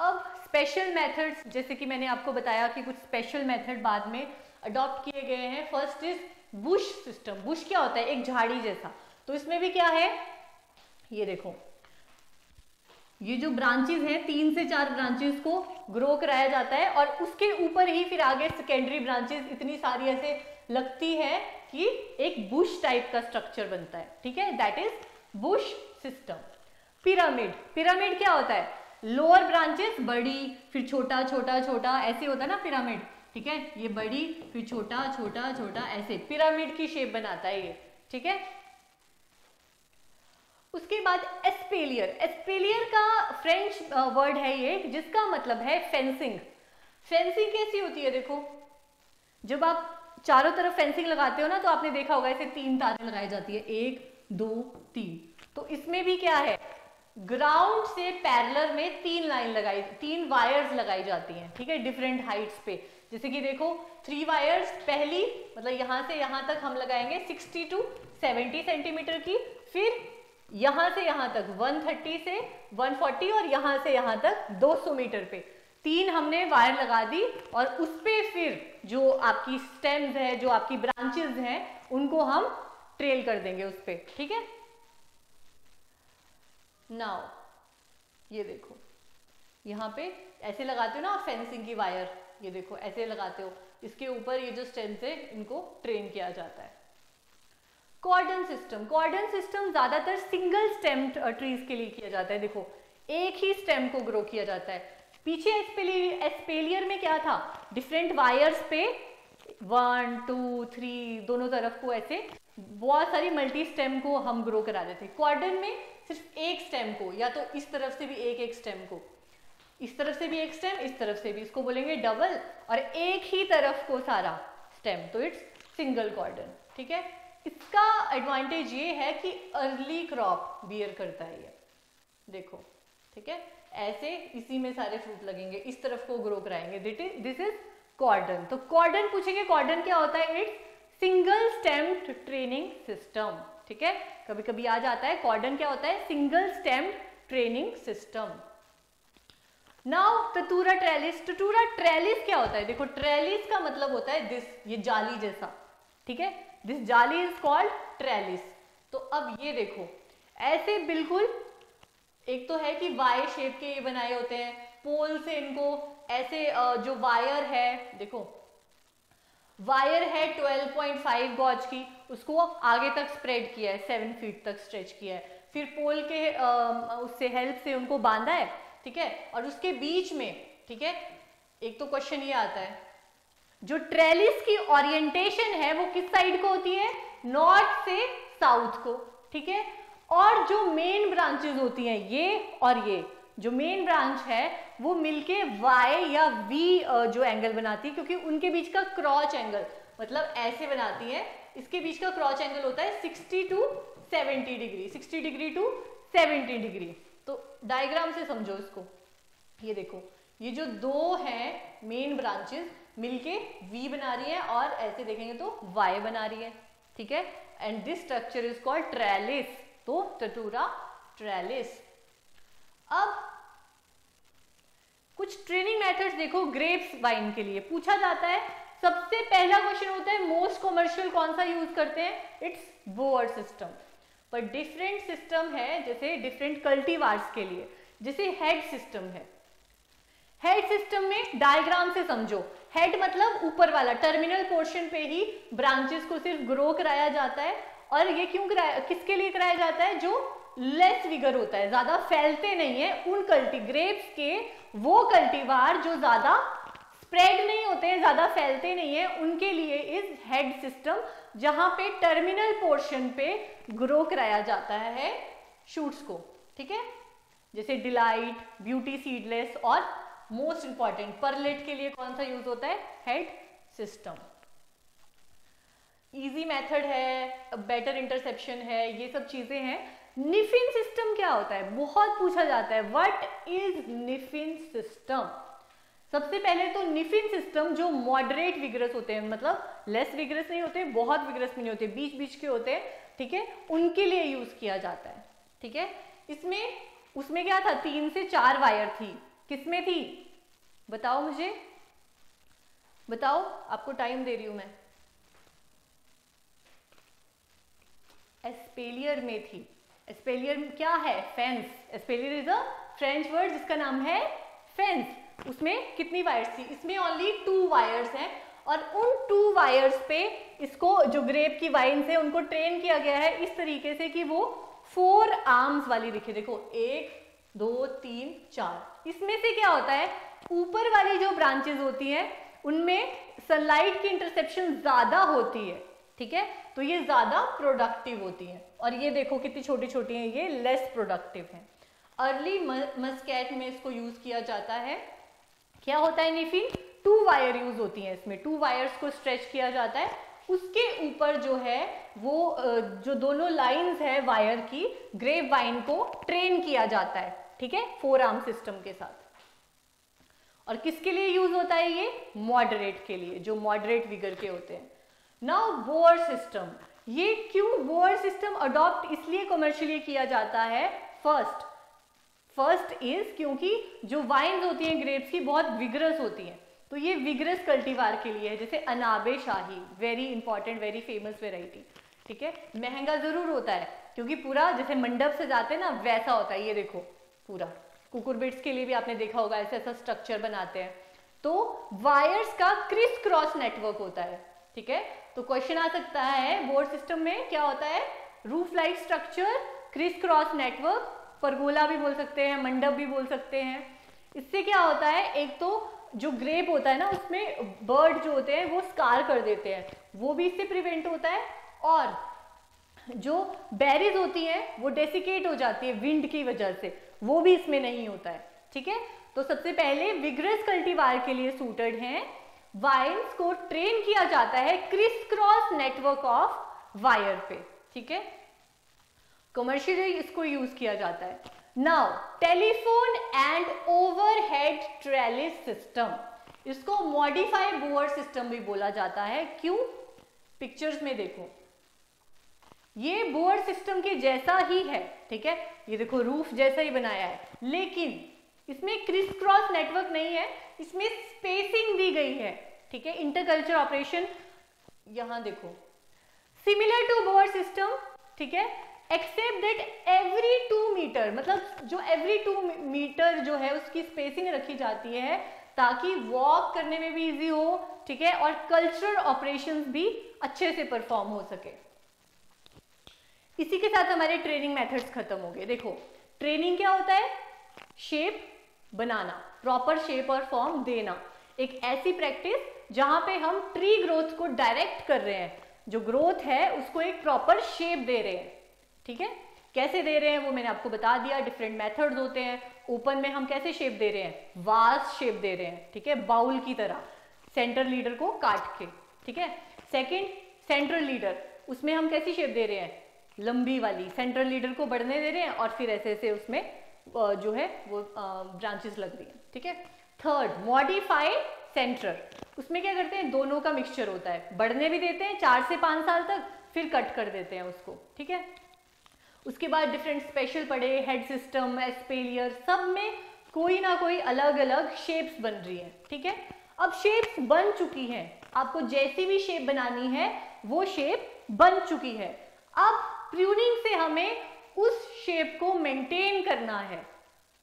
अब स्पेशल मेथड्स जैसे कि मैंने आपको बताया कि कुछ स्पेशल मेथड बाद में अडॉप्ट किए गए हैं। First is bush system bush क्या होता है? एक झाड़ी जैसा। तो इसमें भी क्या है? ये देखो। ये जो ब्रांचेस हैं, तीन से चार ब्रांचेस को ग्रो कराया जाता है और उसके ऊपर ही फिर आगे सेकेंडरी ब्रांचेस इतनी सारी ऐसे लगती है कि एक बुश टाइप का स्ट्रक्चर बनता है। ठीक है? That is bush system pyramid pyramid क्या होता है? लोअर ब्रांचेस बड़ी, फिर छोटा छोटा छोटा, ऐसे होता है ना पिरामिड ठीक है? ये बड़ी, फिर छोटा छोटा छोटा, ऐसे। पिरामिड की शेप बनाता है ये। ठीक है? उसके बाद एस्पेलियर एस्पेलियर का फ्रेंच वर्ड है ये, जिसका मतलब है फेंसिंग फेंसिंग कैसी होती है देखो? जब आप चारों तरफ़ फेंसिंग लगाते हो ना तो आपने देखा होगा, ऐसे तीन तारे लगाई जाती है। एक, दो, तीन। तो इसमें भी क्या है? ग्राउंड से पैरलर में तीन लाइन लगाई, तीन वायर्स लगाई जाती हैं। ठीक है? डिफरेंट हाइट्स पे। जैसे कि देखो थ्री वायर्स पहली मतलब यहाँ से यहाँ तक हम लगाएँगे 60 टू 70 सेंटीमीटर की, फिर यहाँ से यहाँ तक 130 से 140 और यहाँ से यहाँ तक 200 मीटर पे। तीन हमने वायर लगा दी और उस पर फिर जो आपकी स्टेम्स है, जो आपकी ब्रांचेस हैं, उनको हम ट्रेल कर देंगे उस पर ठीक है? नाउ ये देखो, यहाँ पे ऐसे लगाते हो ना फेंसिंग की वायर ये देखो, ऐसे लगाते हो। इसके ऊपर ये जो स्टेम्स है इनको ट्रेन किया जाता है। कॉर्डन सिस्टम कॉर्डन सिस्टम ज़्यादातर सिंगल स्टेम ट्रीज के लिए किया जाता है। देखो, एक ही स्टेम को ग्रो किया जाता है। पीछे एस्पेलियर में क्या था? डिफरेंट वायर्स पे वन टू थ्री दोनों तरफ़ को ऐसे बहुत सारी मल्टी स्टेम को हम ग्रो करा देते। कॉर्डन में सिर्फ़ एक स्टेम को, या तो इस तरफ़ से भी एक एक स्टेम को। इस तरफ़ से भी एक स्टेम इस तरफ़ से भी, इसको बोलेंगे डबल और एक ही तरफ़ को सारा स्टेम तो इट्स सिंगल कॉर्डन ठीक है? इसका एडवांटेज ये है कि अर्ली क्रॉप बियर करता है ये, देखो, ठीक है? ऐसे इसी में सारे फ्रूट लगेंगे, इस तरफ़ को ग्रो कराएँगे दिस इज़ कॉर्डन तो कॉर्डन पूछेंगे कॉर्डन क्या होता है? It's single stem training system ठीक है? कभी कभी आ जाता है कॉर्डन क्या होता है? Single stem training system now Tatura trellis Tatura trellis क्या होता है? देखो ट्रेलिस का मतलब होता है दिस ये जाली जैसा, ठीक है? दिस जाली इज़ कॉल्ड ट्रेलिस तो अब ये देखो, ऐसे बिल्कुल, एक तो है कि वाई शेप के ये बनाए होते हैं, पोल से इनको, ऐसे जो वायर है, देखो वायर है 12.5 गॉज की, उसको आगे तक स्प्रेड किया है सेवन फीट तक स्ट्रेच किया है, फिर पोल के उससे हेल्प से उनको बांधा है ठीक है? और उसके बीच में, ठीक है? एक तो क्वेश्चन ये आता है। जो ट्रेलिस की ओरिएंटेशन है, वो किस साइड को होती है? नॉर्थ से साउथ को, ठीक है? और जो मेन ब्रांचेस होती हैं, ये और ये, जो मेन ब्रांच है, वो मिलके वाई या वी जो एंगल बनाती है, क्योंकि उनके बीच का क्रॉच एंगल मतलब ऐसे बनाती है। इसके बीच का क्रॉच एंगल होता है 60 to 70 degree 60 degree to 70 degree तो डायग्राम से समझो इसको। ये देखो, ये जो दो हैं मेन ब्रांचेस मिलके वी बना रही है और ऐसे देखेंगे तो वाई बना रही है, ठीक है? And this structure is called trellis तो टटूरा ट्रेलिस अब कुछ ट्रेनिंग मेथड्स देखो ग्रेप्स वाइन के लिए। पूछा जाता है, सबसे पहला क्वेश्चन होता है मोस्ट कॉमर्शियल कौन सा यूज़ करते हैं? इट्स बोअर सिस्टम पर डिफरेंट सिस्टम है जैसे डिफरेंट कल्टीवार्स के लिए, जैसे हेड सिस्टम है। हेड सिस्टम में डायग्राम से समझो। हेड मतलब ऊपर वाला टर्मिनल पोर्शन पे ही ब्रांचेस को सिर्फ़ ग्रो कराया जाता है। और ये क्यों कराया, किसके लिए कराया जाता है? जो लेस विगर होता है, ज़्यादा फैलते नहीं है उन कल्टी ग्रेप्स के वो कल्टीवार जो ज़्यादा स्प्रेड नहीं होते हैं, ज़्यादा फैलते नहीं है, उनके लिए इस हेड सिस्टम जहाँ पे टर्मिनल पोर्शन पे ग्रो कराया जाता है शूट्स को, ठीक है? जैसे डिलाइट ब्यूटी सीडलेस और मोस्ट इंपॉर्टेंट परलेट के लिए कौन सा यूज़ होता है? हेड सिस्टम इजी मेथड है बेटर इंटरसेप्शन है, ये सब चीज़ें हैं। निफिन सिस्टम क्या होता है? बहुत पूछा जाता है व्हाट इज़ निफिन सिस्टम सबसे पहले तो निफिन सिस्टम जो मॉडरेट विग्रस होते हैं मतलब लेस विग्रस नहीं होते, बहुत विग्रस भी नहीं होते बीच बीच के होते हैं, ठीक है? उनके लिए यूज़ किया जाता है, ठीक है? इसमें, उसमें क्या था? तीन से चार वायर थी। किसमें थी? बताओ मुझे। बताओ, आपको टाइम दे रही हूँ मैं। एस्पेलियर में थी। एस्पेलियर क्या है? Fence espalier is a French word जिसका नाम है फेंस उसमें कितनी वायर्स थी? इसमें ओनली टू वायर्स हैं और उन टू वायर्स पे इसको जो ग्रेप की वाइन्स है, उनको ट्रेन किया गया है इस तरीके से कि वो फोर आर्म्स वाली दिखे। देखो, एक, दो, तीन, चार। इसमें से क्या होता है? ऊपर वाली जो ब्रांचेस होती हैं, उनमें सनलाइट की इंटरसेप्शन ज़्यादा होती है, ठीक है? तो ये ज़्यादा प्रोडक्टिव होती हैं। और ये देखो कितनी छोटी छोटी हैं, ये लेस प्रोडक्टिव हैं। अर्ली मस्कैट में इसको यूज़ किया जाता है क्या होता है निफिन टू वायर यूज़ होती हैं इसमें। टू वायर्स को स्ट्रेच किया जाता है। उसके ऊपर जो है, वो जो दोनों लाइंस है वायर की ग्रेव वाइन को ट्रेन किया जाता है। ठीक है? फोर आर्म सिस्टम के साथ। और किसके लिए यूज़ होता है ये? मॉडरेट के लिए, जो मॉडरेट विगर के होते हैं। नाउ बोअर सिस्टम ये क्यों बोअर सिस्टम अडॉप्ट इसलिए कमर्शियली किया जाता है? फ़र्स्ट फ़र्स्ट इज़ क्योंकि जो वाइन्स होती हैं ग्रेप्स की बहुत विगरस होती हैं। तो ये विगरस कल्टीवार के लिए है, जैसे Anabe Shahi very important very famous variety ठीक है? महँगा ज़रूर होता है, क्योंकि पूरा जैसे मंडप से जाते हैं ना, वैसा होता है, ये देखो, पूरा। कुकुरबिट्स के लिए भी आपने देखा होगा, ऐसा ऐसा स्ट्रक्चर बनाते हैं। तो वायर्स का क्रिस क्रॉस नेटवर्क होता है, ठीक है? तो क्वेश्चन आ सकता है बोर्ड सिस्टम में क्या होता है? Roof light structure criss cross network pergola भी बोल सकते हैं, मंडप भी बोल सकते हैं। इससे क्या होता है, एक तो जो ग्रेप होता है ना, उसमें बर्ड जो होते हैं, वो स्कार कर देते हैं। वो भी इससे प्रिवेंट होता है और जो बेरीज होती हैं, वो डेसिकेट हो जाती है विंड की वजह से। वो भी इसमें नहीं होता है, ठीक है? तो सबसे पहले विग्रस कल्टीवार के लिए सूटेड हैं। वाइन्स को ट्रेन किया जाता है criss cross network of wire पे, ठीक है? कमर्शियली इसको यूज़ किया जाता है. Now telephone and overhead trellis system इसको मॉडिफाइड बोअर सिस्टम भी बोला जाता है. क्यों? पिक्चर्स में देखो. ये बोअर सिस्टम के जैसा ही है, ठीक है? ये देखो रूफ जैसा ही बनाया है. लेकिन, इसमें क्रिस क्रॉस नेटवर्क नहीं है, इसमें स्पेसिंग दी गई है, ठीक है? इंटरकल्चर ऑपरेशन यहाँ देखो. सिमिलर टू बोअर सिस्टम ठीक है? Except that every two metre मतलब जो एवरी टू मीटर जो है, उसकी स्पेसिंग रखी जाती है ताकि वॉक करने में भी इजी हो, ठीक है? और कल्चरल ऑपरेशन भी अच्छे से परफॉर्म हो सके। इसी के साथ हमारे ट्रेनिंग मेथड्स खत्म हो गए। देखो ट्रेनिंग क्या होता है? शेप बनाना प्रॉपर शेप और फॉर्म देना। एक ऐसी प्रैक्टिस जहाँ पे हम ट्री ग्रोथ को डायरेक्ट कर रहे हैं। जो ग्रोथ है, उसको एक प्रॉपर शेप दे रहे हैं। ठीक है? कैसे दे रहे हैं वो मैंने आपको बता दिया डिफरेंट मेथड्स होते हैं। ओपन में हम कैसे शेप दे रहे हैं? वास शेप दे रहे हैं, ठीक है? बाउल की तरह सेंटर लीडर को काट के, ठीक है? सेकंड सेंट्रल लीडर उसमें हम कैसी शेप दे रहे हैं? लंबी वाली सेंट्रल लीडर को बढ़ने दे रहे हैं और फिर ऐसे ऐसे उसमें जो है वो ब्रांचेस लग रही है, ठीक है? थर्ड मॉडिफाइड सेंटर उसमें क्या करते हैं? दोनों का मिक्सचर होता है। बढ़ने भी देते हैं, चार से पाँच साल तक, फिर कट कर देते हैं उसको, ठीक है? उसके बाद डिफरेंट स्पेशल पड़े हेड सिस्टम एस्पेलियर सब में कोई ना कोई अलग अलग शेप्स बन रही है, ठीक है? अब शेप्स बन चुकी हैं। आपको जैसी भी शेप बनानी है, वो शेप बन चुकी है। अब प्रूनिंग से हमें उस शेप को मेंटेन करना है,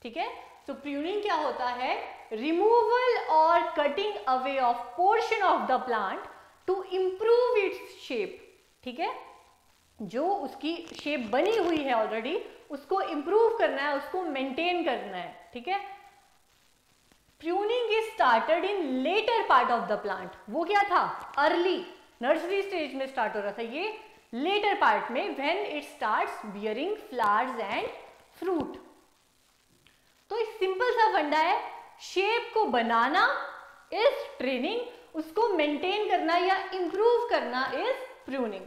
ठीक है? तो प्रूनिंग क्या होता है? रिमूवल और cutting away of portion of the plant to improve its shape ठीक है? जो उसकी शेप बनी हुई है ऑलरेडी उसको इंप्रूव करना है, उसको मेंटेन करना है, ठीक है? Pruning is started in later part of the plant वो क्या था? अर्ली नर्सरी स्टेज में स्टार्ट हो रहा था ये. लेटर पार्ट में when it starts bearing flowers and fruit तो एक सिंपल सा फंडा है शेप को बनाना इज़ ट्रेनिंग उसको मेंटेन करना या इंप्रूव करना इज़ प्रूनिंग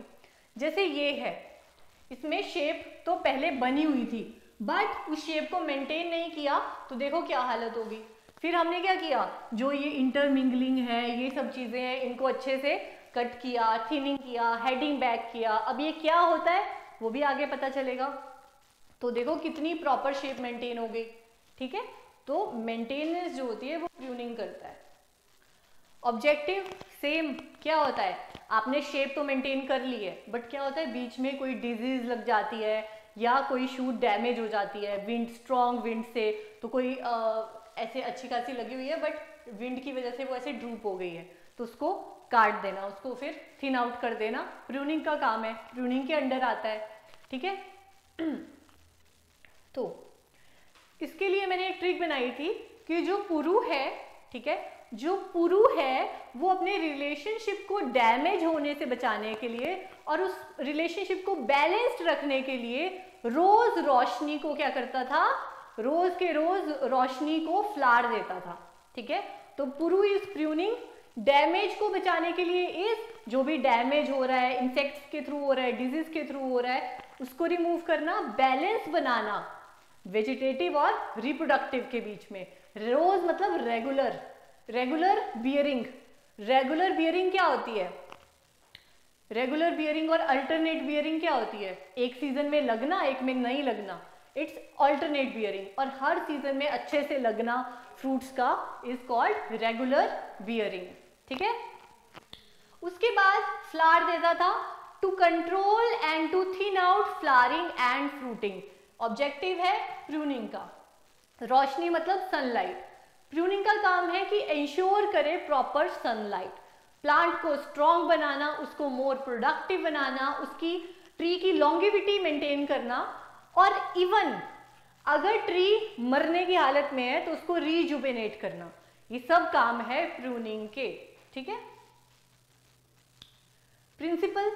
जैसे ये है। इसमें शेप तो पहले बनी हुई थी बट उस शेप को मेंटेन नहीं किया तो देखो क्या हालत होगी। फिर हमने क्या किया? जो ये इंटरमिंगलिंग है, ये सब चीज़ें हैं, इनको अच्छे से कट किया थिनिंग किया हेडिंग बैक किया। अब ये क्या होता है, वो भी आगे पता चलेगा। तो देखो कितनी प्रॉपर शेप मेंटेन हो गई, ठीक है? तो मेंटेनेंस जो होती है, वो प्रूनिंग करता है। ऑब्जेक्टिव सेम क्या होता है? आपने शेप तो मेंटेन कर ली है बट क्या होता है? बीच में कोई डिज़ीज़ लग जाती है या कोई शूट डैमेज हो जाती है विंड स्ट्रॉन्ग विंड से तो कोई आ, ऐसे अच्छी खासी लगी हुई है बट विंड की वजह से वो ऐसे ड्रूप हो गई है। तो उसको काट देना उसको फिर थिन आउट कर देना। प्रूनिंग का काम है प्रूनिंग के अंडर आता है ठीक है? [clears throat] तो इसके लिए मैंने एक ट्रिक बनाई थी कि जो पुरु है ठीक है जो पुरु है, वो अपने रिलेशनशिप को डैमेज होने से बचाने के लिए और उस रिलेशनशिप को बैलेंस्ड रखने के लिए रोज रोशनी को क्या करता था? रोज के रोज रोशनी को फ्लार देता था, ठीक है? तो पुरु इज़ प्रूनिंग डैमेज को बचाने के लिए इस जो भी डैमेज हो रहा है इंसेक्ट्स के थ्रू हो रहा है डिज़ीज़ के थ्रू हो रहा है, उसको रिमूव करना बैलेंस बनाना वेजिटेटिव और रिप्रोडक्टिव के बीच में। रोज मतलब regular regular bearing regular bearing क्या होती है? रेगुलर बियरिंग और अल्टरनेट बियरिंग क्या होती है? एक सीज़न में लगना, एक में नहीं लगना. इट्स अल्टरनेट बियरिंग और हर सीज़न में अच्छे से लगना फ्रूट्स का इज़ कॉल्ड रेगुलर बियरिंग ठीक है? उसके बाद फ्लावर देता था. To control and to thin out flowering and fruiting objective है प्रूनिंग का. रोशनी मतलब सनलाइट प्रूनिंग का काम है कि इंश्योर करे प्रॉपर सनलाइट प्लांट को स्ट्रॉन्ग बनाना उसको मोर प्रोडक्टिव बनाना उसकी ट्री की लॉन्गिविटी मेंटेन करना और इवन अगर ट्री मरने की हालत में है तो उसको रीजुबेनेट करना ये सब काम है प्रूनिंग के ठीक है प्रिंसिपल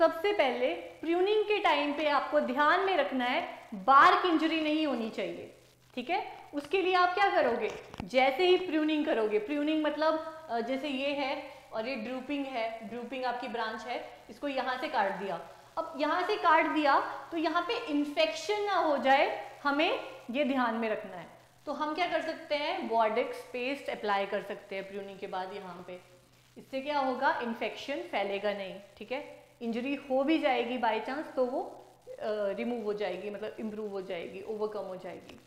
सबसे पहले प्रूनिंग के टाइम पे आपको ध्यान में रखना है बार्क इंजरी नहीं होनी चाहिए ठीक है? उसके लिए आप क्या करोगे? जैसे ही प्रूनिंग करोगे। प्रूनिंग मतलब जैसे ये है और ये ड्रूपिंग है। ड्रूपिंग आपकी ब्रांच है। इसको यहाँ से काट दिया। अब यहाँ से काट दिया तो यहाँ पे इन्फेक्शन ना हो जाए, हमें ये ध्यान में रखना है। तो हम क्या कर सकते हैं? बॉडिक्स पेस्ट अप्लाई कर सकते हैं प्रूनिंग के बाद यहाँ पे। इससे क्या होगा? इन्फेक्शन फैलेगा नहीं, ठीक है? इंजरी हो भी जाएगी बाई चांस तो वो रिमूव हो जाएगी मतलब इम्प्रूव हो जाएगी ओवरकम हो जाएगी।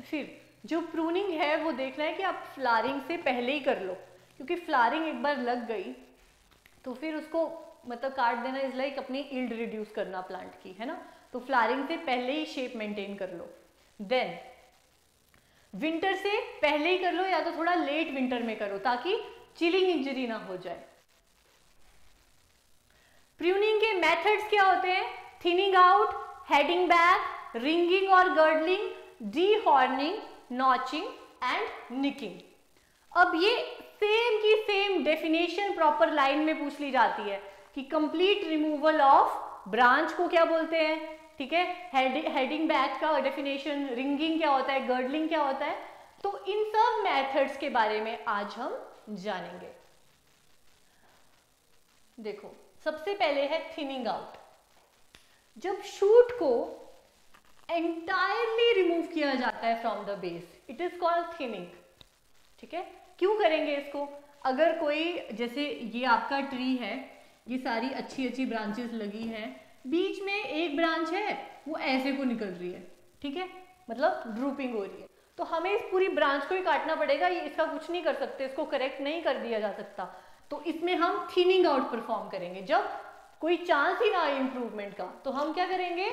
फिर जो प्रूनिंग है, वो देखना है कि आप फ्लारिंग से पहले ही कर लो, क्योंकि फ्लारिंग एक बार लग गई तो फिर उसको मतलब काट देना इज़ लाइक अपनी इल्ड रिड्यूस करना प्लांट की, है ना? तो फ्लारिंग से पहले ही शेप मेंटेन कर लो। देन विंटर से पहले ही कर लो, या तो थोड़ा लेट विंटर में करो, ताकि चिलिंग इंजरी ना हो जाए। प्रूनिंग के मेथड्स क्या होते हैं? Thinning out heading back ringing और girdling dehorning notching and nicking अब ये सेम की सेम डेफिनेशन प्रॉपर लाइन में पूछ ली जाती है कि कंप्लीट रिमूवल ऑफ़ ब्रांच को क्या बोलते हैं? ठीक है? हेडिंग बैक का डेफिनेशन रिंगिंग क्या होता है? गर्डलिंग क्या होता है? तो इन सब मेथड्स के बारे में आज हम जानेंगे। देखो, सबसे पहले है थिनिंग आउट जब शूट को एंटायरली रिमूव किया जाता है from the base it is called thinning ठीक है? क्यों करेंगे इसको? अगर कोई, जैसे ये आपका ट्री है, ये सारी अच्छी अच्छी ब्रांचेस लगी हैं, बीच में एक ब्रांच है, वो ऐसे को निकल रही है। ठीक है? मतलब ड्रूपिंग हो रही है। तो हमें इस पूरी ब्रांच को ही काटना पड़ेगा, ये इसका कुछ नहीं कर सकते, इसको करेक्ट नहीं कर दिया जा सकता। तो इसमें हम थिनिंग आउट परफॉर्म करेंगे। जब कोई चांस ही ना आए इंप्रूवमेंट का तो हम क्या करेंगे?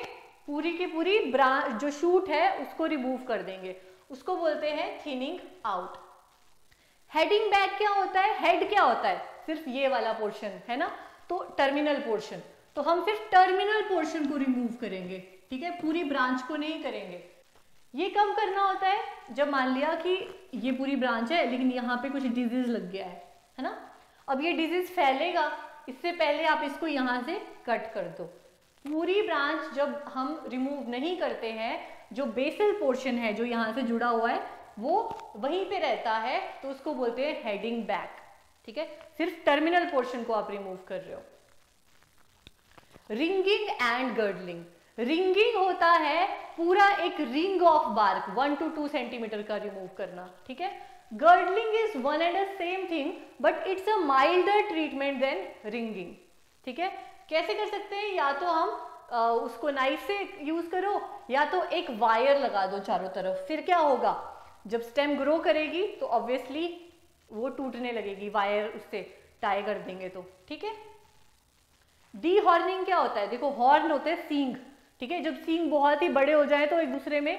पूरी की पूरी ब्रांच जो शूट है, उसको रिमूव कर देंगे। उसको बोलते हैं थिनिंग आउट हेडिंग बैक क्या होता है? हेड क्या होता है? सिर्फ़ ये वाला पोर्शन है ना? तो टर्मिनल पोर्शन तो हम सिर्फ़ टर्मिनल पोर्शन को रिमूव करेंगे, ठीक है? पूरी ब्रांच को नहीं करेंगे। ये कब करना होता है? जब मान लिया कि ये पूरी ब्रांच है, लेकिन यहाँ पे कुछ डिज़ीज़ लग गया है है ना? अब ये डिज़ीज़ फैलेगा, इससे पहले आप इसको यहाँ से कट कर दो। पूरी ब्रांच जब हम रिमूव नहीं करते हैं, जो बेसल पोर्शन है, जो यहाँ से जुड़ा हुआ है, वो वहीं पे रहता है तो उसको बोलते हैं हेडिंग बैक ठीक है? सिर्फ़ टर्मिनल पोर्शन को आप रिमूव कर रहे हो। रिंगिंग एंड गर्डलिंग रिंगिंग होता है पूरा एक ring of bark one to two centimetre का रिमूव करना, ठीक है? Girdling is one and a same thing but it's a milder treatment than ringing ठीक है? कैसे कर सकते हैं? या तो हम आ, उसको नाइफ से यूज़ करो या तो एक वायर लगा दो चारों तरफ़। फिर क्या होगा? जब स्टेम ग्रो करेगी तो ऑब्वियसली वो टूटने लगेगी वायर उससे टाई कर देंगे तो। ठीक है? डी हॉर्निंग क्या होता है? देखो हॉर्न होते हैं सींग। ठीक है? जब सींग बहुत ही बड़े हो जाए तो एक दूसरे में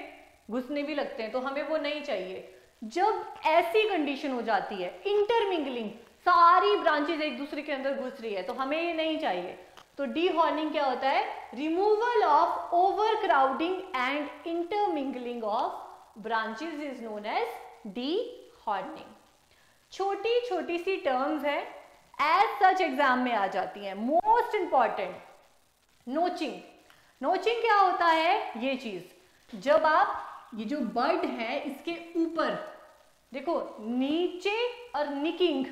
घुसने भी लगते हैं तो हमें वो नहीं चाहिए। जब ऐसी कंडीशन हो जाती है इंटरमिंगलिंग सारी ब्रांचेस एक दूसरे के अंदर घुस रही है तो हमें ये नहीं चाहिए। तो डी हॉर्निंग क्या होता है? Removal of overcrowding and intermingling of branches is known as dehorning छोटी छोटी सी टर्म्स है एज सच एग्ज़ाम में आ जाती हैं. मोस्ट इंपॉर्टेंट नोचिंग नोचिंग क्या होता है? ये चीज़. जब आप, ये जो बर्ड है, इसके ऊपर, देखो, नीचे और निकिंग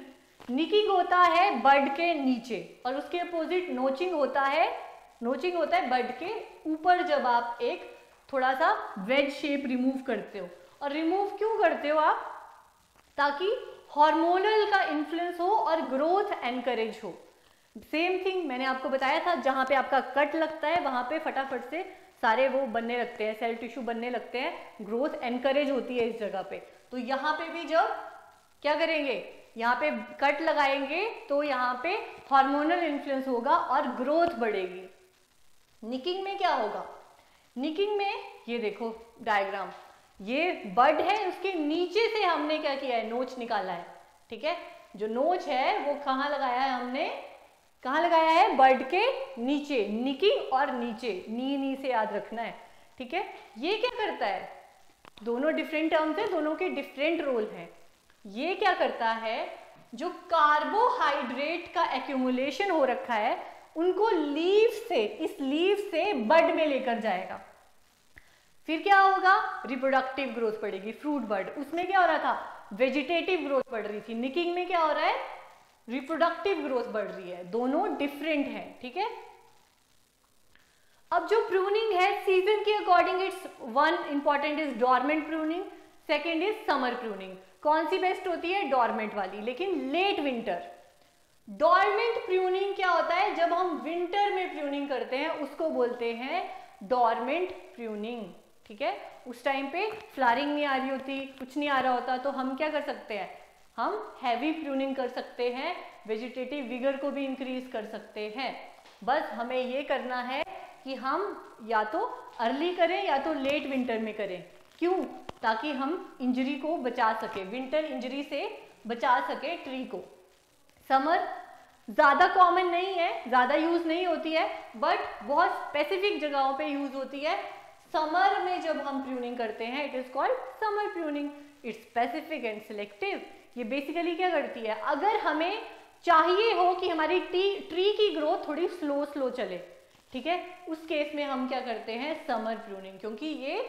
निकिंग होता है बर्ड के नीचे और उसके अपोजिट नोचिंग होता है, नोचिंग होता है बर्ड के ऊपर जब आप एक थोड़ा सा वेज शेप रिमूव करते हो। और रिमूव क्यों करते हो आप? ताकि हार्मोनल का इन्फ्लुएंस हो और ग्रोथ एनकरेज हो। सेम थिंग मैंने आपको बताया था, जहाँ पे आपका कट लगता है, वहाँ पे फटाफट से सारे वो बनने लगते हैं सेल टिश्यू बनने लगते हैं ग्रोथ एनकरेज होती है इस जगह पे। तो यहाँ पे भी जब क्या करेंगे? यहाँ पे कट लगाएँगे तो यहाँ पे हार्मोनल इन्फ्लुएंस होगा और ग्रोथ बढ़ेगी। निकिंग में क्या होगा? निकिंग में, ये देखो डायग्राम ये बर्ड है, उसके नीचे से हमने क्या किया है? नोच निकाला है, ठीक है? जो नोच है, वो कहाँ लगाया है हमने? कहाँ लगाया है? बर्ड के नीचे। निकिंग और नीचे। नी नी से याद रखना है, ठीक है? ये क्या करता है? दोनों डिफरेंट टर्म्स है, दोनों के डिफरेंट रोल हैं। ये क्या करता है? जो कार्बोहाइड्रेट का एक्यूमुलेशन हो रखा है, उनको लीव से, इस लीव से बर्ड में लेकर जाएगा। फिर क्या होगा? रिप्रोडक्टिव ग्रोथ पड़ेगी फ्रूट बर्ड उसमें क्या हो रहा था? वेजिटेटिव ग्रोथ बढ़ रही थी। निकिंग में क्या हो रहा है? रिप्रोडक्टिव ग्रोथ बढ़ रही है। दोनों डिफरेंट है, ठीक है? अब जो प्रूनिंग है सीज़न के according it's one important is dormant pruning second is summer pruning कौन सी बेस्ट होती है? डॉर्मेंट वाली। लेकिन लेट विंटर डॉर्मेंट प्रूनिंग क्या होता है? जब हम विंटर में प्रूनिंग करते हैं, उसको बोलते हैं डॉर्मेंट प्रूनिंग ठीक है? उस टाइम पे फ्लारिंग नहीं आ रही होती, कुछ नहीं आ रहा होता तो हम क्या कर सकते हैं? हम हैवी प्रूनिंग कर सकते हैं वेजिटेटिव विगर को भी इंक्रीज कर सकते हैं। बस हमें ये करना है कि हम या तो अर्ली करें या तो लेट विंटर में करें। क्यों? ताकि हम इंजरी को बचा सके विंटर इंजरी से बचा सके ट्री को। समर ज़्यादा कॉमन नहीं है, ज़्यादा यूज़ नहीं होती है बट बहुत स्पेसिफिक जगहों पे यूज़ होती है। समर में जब हम प्रूनिंग करते हैं it is called summer pruning it's specific and selective ये बेसिकली क्या करती है? अगर हमें चाहिए हो कि हमारी टी ट्री की ग्रोथ थोड़ी स्लो स्लो चले, ठीक है? उस केस में हम क्या करते हैं? समर प्रूनिंग क्योंकि ये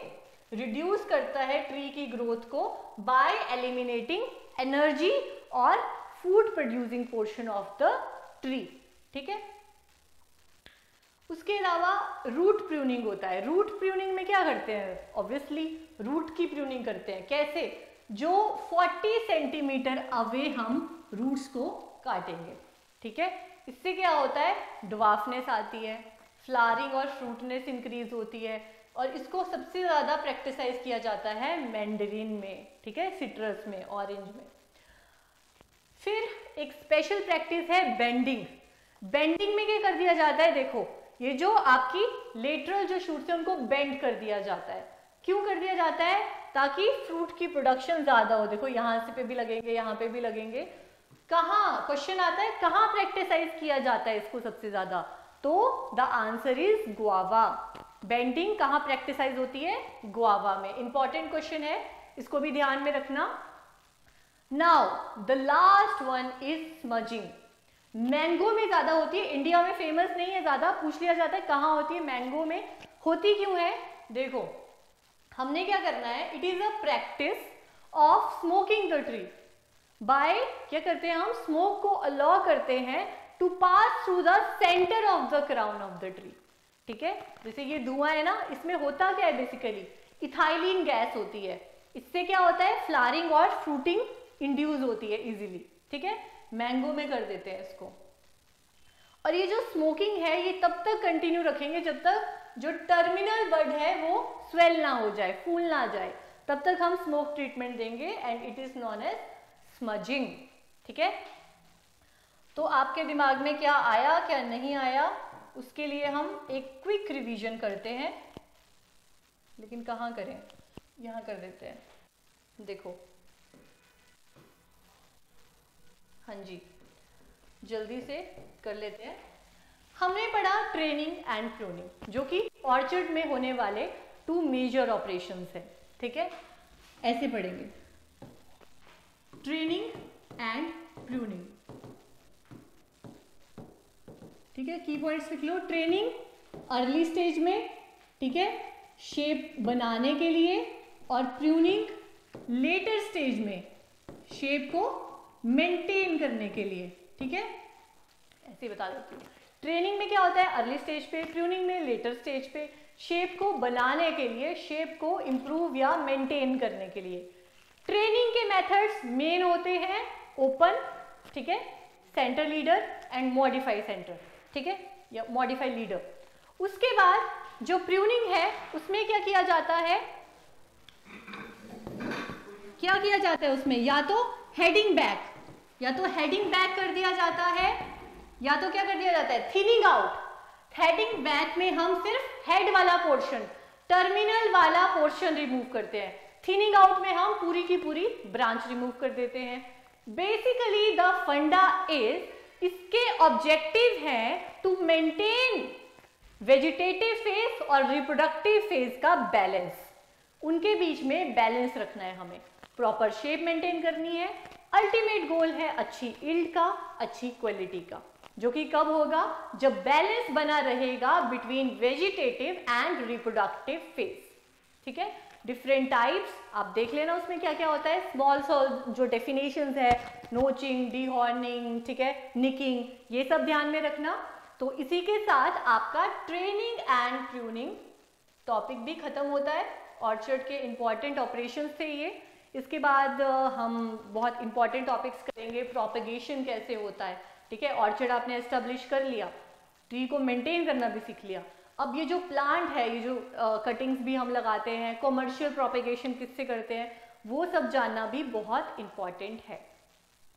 रिड्यूस करता है ट्री की ग्रोथ को बाय एलिमिनेटिंग एनर्जी और food producing portion of the tree ठीक है? उसके अलावा रूट प्रूनिंग होता है। रूट प्रूनिंग में क्या करते हैं? ऑब्वियसली रूट की प्रूनिंग करते हैं। कैसे? जो 40 सेंटीमीटर अवे हम रूट्स को काटेंगे। ठीक है? इससे क्या होता है? डवाफनेस आती है। फ्लारिंग और फ्रूटनेस इंक्रीज होती है। और इसको सबसे ज़्यादा प्रैक्टिसाइज किया जाता है मैंडरिन में, ठीक है? सिट्रस में ऑरेंज में। फिर एक स्पेशल प्रैक्टिस है बेंडिंग बेंडिंग में क्या कर दिया जाता है? देखो, ये जो आपकी लेटरल जो शूट है उनको बेंड कर दिया जाता है। क्यों कर दिया जाता है? ताकि फ्रूट की प्रोडक्शन ज़्यादा हो। देखो, यहाँ से पे भी लगेंगे, यहाँ पे भी लगेंगे। कहाँ क्वेश्चन आता है, कहाँ प्रैक्टिसाइज किया जाता है इसको सबसे ज़्यादा? तो the answer is guava bending कहाँ प्रैक्टिसाइज होती है? गुआवा में। इंपॉर्टेंट क्वेश्चन है। इसको भी ध्यान में रखना। Now the last one is smudging mango में ज़्यादा होती है। इंडिया में फ़ेमस नहीं है ज़्यादा। पूछ लिया जाता है कहाँ होती है मैंगो में। होती क्यों है? देखो, हमने क्या करना है? It is a practice of smoking the tree by क्या करते हैं हम? स्मोक को अलाउ करते हैं to pass through the centre of the crown of the tree ठीक है? जैसे ये धुआँ है ना, इसमें होता क्या है बेसिकली इथाइलिन गैस होती है। इससे क्या होता है? फ्लारिंग और फ्रूटिंग इंड्यूस होती है इजीली ठीक है? मैंगो में कर देते हैं इसको। और ये जो स्मोकिंग है, ये तब तक कंटिन्यू रखेंगे जब तक जो टर्मिनल बर्ड है, वो स्वेल ना हो जाए, फूल ना जाए। तब तक हम स्मोक ट्रीटमेंट देंगे and it is known as smudging ठीक है? तो आपके दिमाग में क्या आया, क्या नहीं आया? उसके लिए हम एक क्विक रिवीजन करते हैं। लेकिन कहाँ करें? यहाँ कर देते हैं। देखो। हाँ जी। जल्दी से कर लेते हैं। हमने पढ़ा ट्रेनिंग एंड प्रूनिंग जो कि ऑर्चर्ड में होने वाले टू मेजर ऑपरेशंस है। ठीक है? ऐसे पढ़ेंगे। ट्रेनिंग एंड प्रूनिंग ठीक है? की पॉइंट्स लिख लो. ट्रेनिंग अर्ली स्टेज में, ठीक है? शेप बनाने के लिए और प्रूनिंग लेटर स्टेज में शेप को मेंटेन करने के लिए, ठीक है? ऐसे बता देती हूँ. ट्रेनिंग में क्या होता है? अर्ली स्टेज पे प्रूनिंग में लेटर स्टेज पे शेप को बनाने के लिए शेप को इंप्रूव या मेंटेन करने के लिए. ट्रेनिंग के मेथड्स मेन होते हैं ओपन ठीक है? Centre leader and modify centre ठीक है? या मॉडिफाई लीडर उसके बाद जो प्रूनिंग है उसमें क्या किया जाता है? क्या किया जाता है उसमें? या तो हेडिंग बैक या तो हेडिंग बैक कर दिया जाता है या तो क्या कर दिया जाता है? थिनिंग आउट हेडिंग बैक में हम सिर्फ़ हेड वाला पोर्शन टर्मिनल वाला पोर्शन रिमूव करते हैं. थिनिंग आउट में हम पूरी की पूरी ब्रांच रिमूव कर देते हैं. बेसिकली द फंडा इज़ इसके ऑब्जेक्टिव है टू मेंटेन वेजिटेटिव फ़ेज़ और रिप्रोडक्टिव फ़ेज़ का बैलेंस उनके बीच में बैलेंस रखना है हमें। प्रॉपर शेप मेंटेन करनी है। अल्टीमेट गोल है अच्छी इल्ड का, अच्छी क्वालिटी का। जो कि कब होगा? जब बैलेंस बना रहेगा between vegetative and reproductive phase ठीक है? डिफरेंट टाइप्स आप देख लेना उसमें क्या क्या होता है। स्मॉल सॉल जो डेफिनेशन है नोचिंग डीहॉर्निंग ठीक है निकिंग ये सब ध्यान में रखना। तो इसी के साथ आपका ट्रेनिंग एंड ट्यूनिंग टॉपिक भी खत्म होता है। ऑर्चर्ड के इंपॉर्टेंट ऑपरेशन थे ये। इसके बाद हम बहुत इंपॉर्टेंट टॉपिक्स करेंगे। प्रोपेगेशन कैसे होता है, ठीक है? ऑर्चर्ड आपने एस्टेब्लिश कर लिया। ट्री को मेंटेन करना भी सीख लिया। अब ये जो प्लांट है, ये जो कटिंग्स भी हम लगाते हैं कॉमर्शियल प्रोपेगेशन किससे करते हैं, वो सब जानना भी बहुत इंपॉर्टेंट है,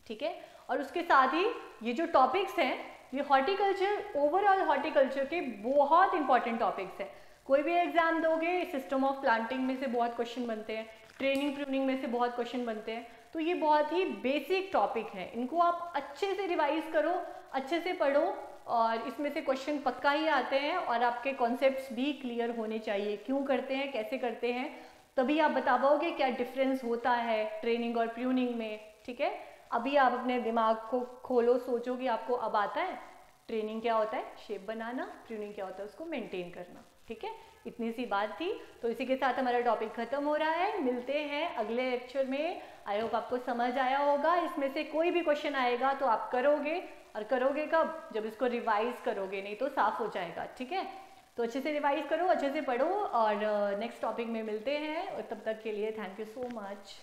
ठीक है? और उसके साथ ही ये जो टॉपिक्स हैं, ये हॉर्टिकल्चर ओवरऑल हॉर्टिकल्चर के बहुत इंपॉर्टेंट टॉपिक्स हैं। कोई भी एग्ज़ाम दोगे सिस्टम ऑफ़ प्लांटिंग में से बहुत क्वेश्चन बनते हैं ट्रेनिंग ट्रूनिंग में से बहुत क्वेश्चन बनते हैं तो ये बहुत ही बेसिक टॉपिक है। इनको आप अच्छे से रिवाइज करो, अच्छे से पढ़ो और इसमें से क्वेश्चन पक्का ही आते हैं और आपके कॉन्सेप्ट्स भी क्लियर होने चाहिए। क्यों करते हैं? कैसे करते हैं? तभी आप बता पाओगे क्या डिफरेंस होता है ट्रेनिंग और प्रूनिंग में, ठीक है? अभी आप अपने दिमाग को खोलो, सोचो कि आपको अब आता है ट्रेनिंग क्या होता है? शेप बनाना प्रूनिंग क्या होता है उसको मेंटेन करना, ठीक है? इतनी सी बात थी। तो इसी के साथ हमारा टॉपिक खत्म हो रहा है। मिलते हैं अगले लेक्चर में। आई होप आपको समझ आया होगा। इसमें से कोई भी क्वेश्चन आएगा तो आप करोगे। और करोगे कब? जब इसको रिवाइज करोगे, नहीं तो साफ़ हो जाएगा, ठीक है? तो अच्छे से रिवाइज करो, अच्छे से पढ़ो और नेक्स्ट टॉपिक में मिलते हैं। और तब तक के लिए थैंक यू सो मच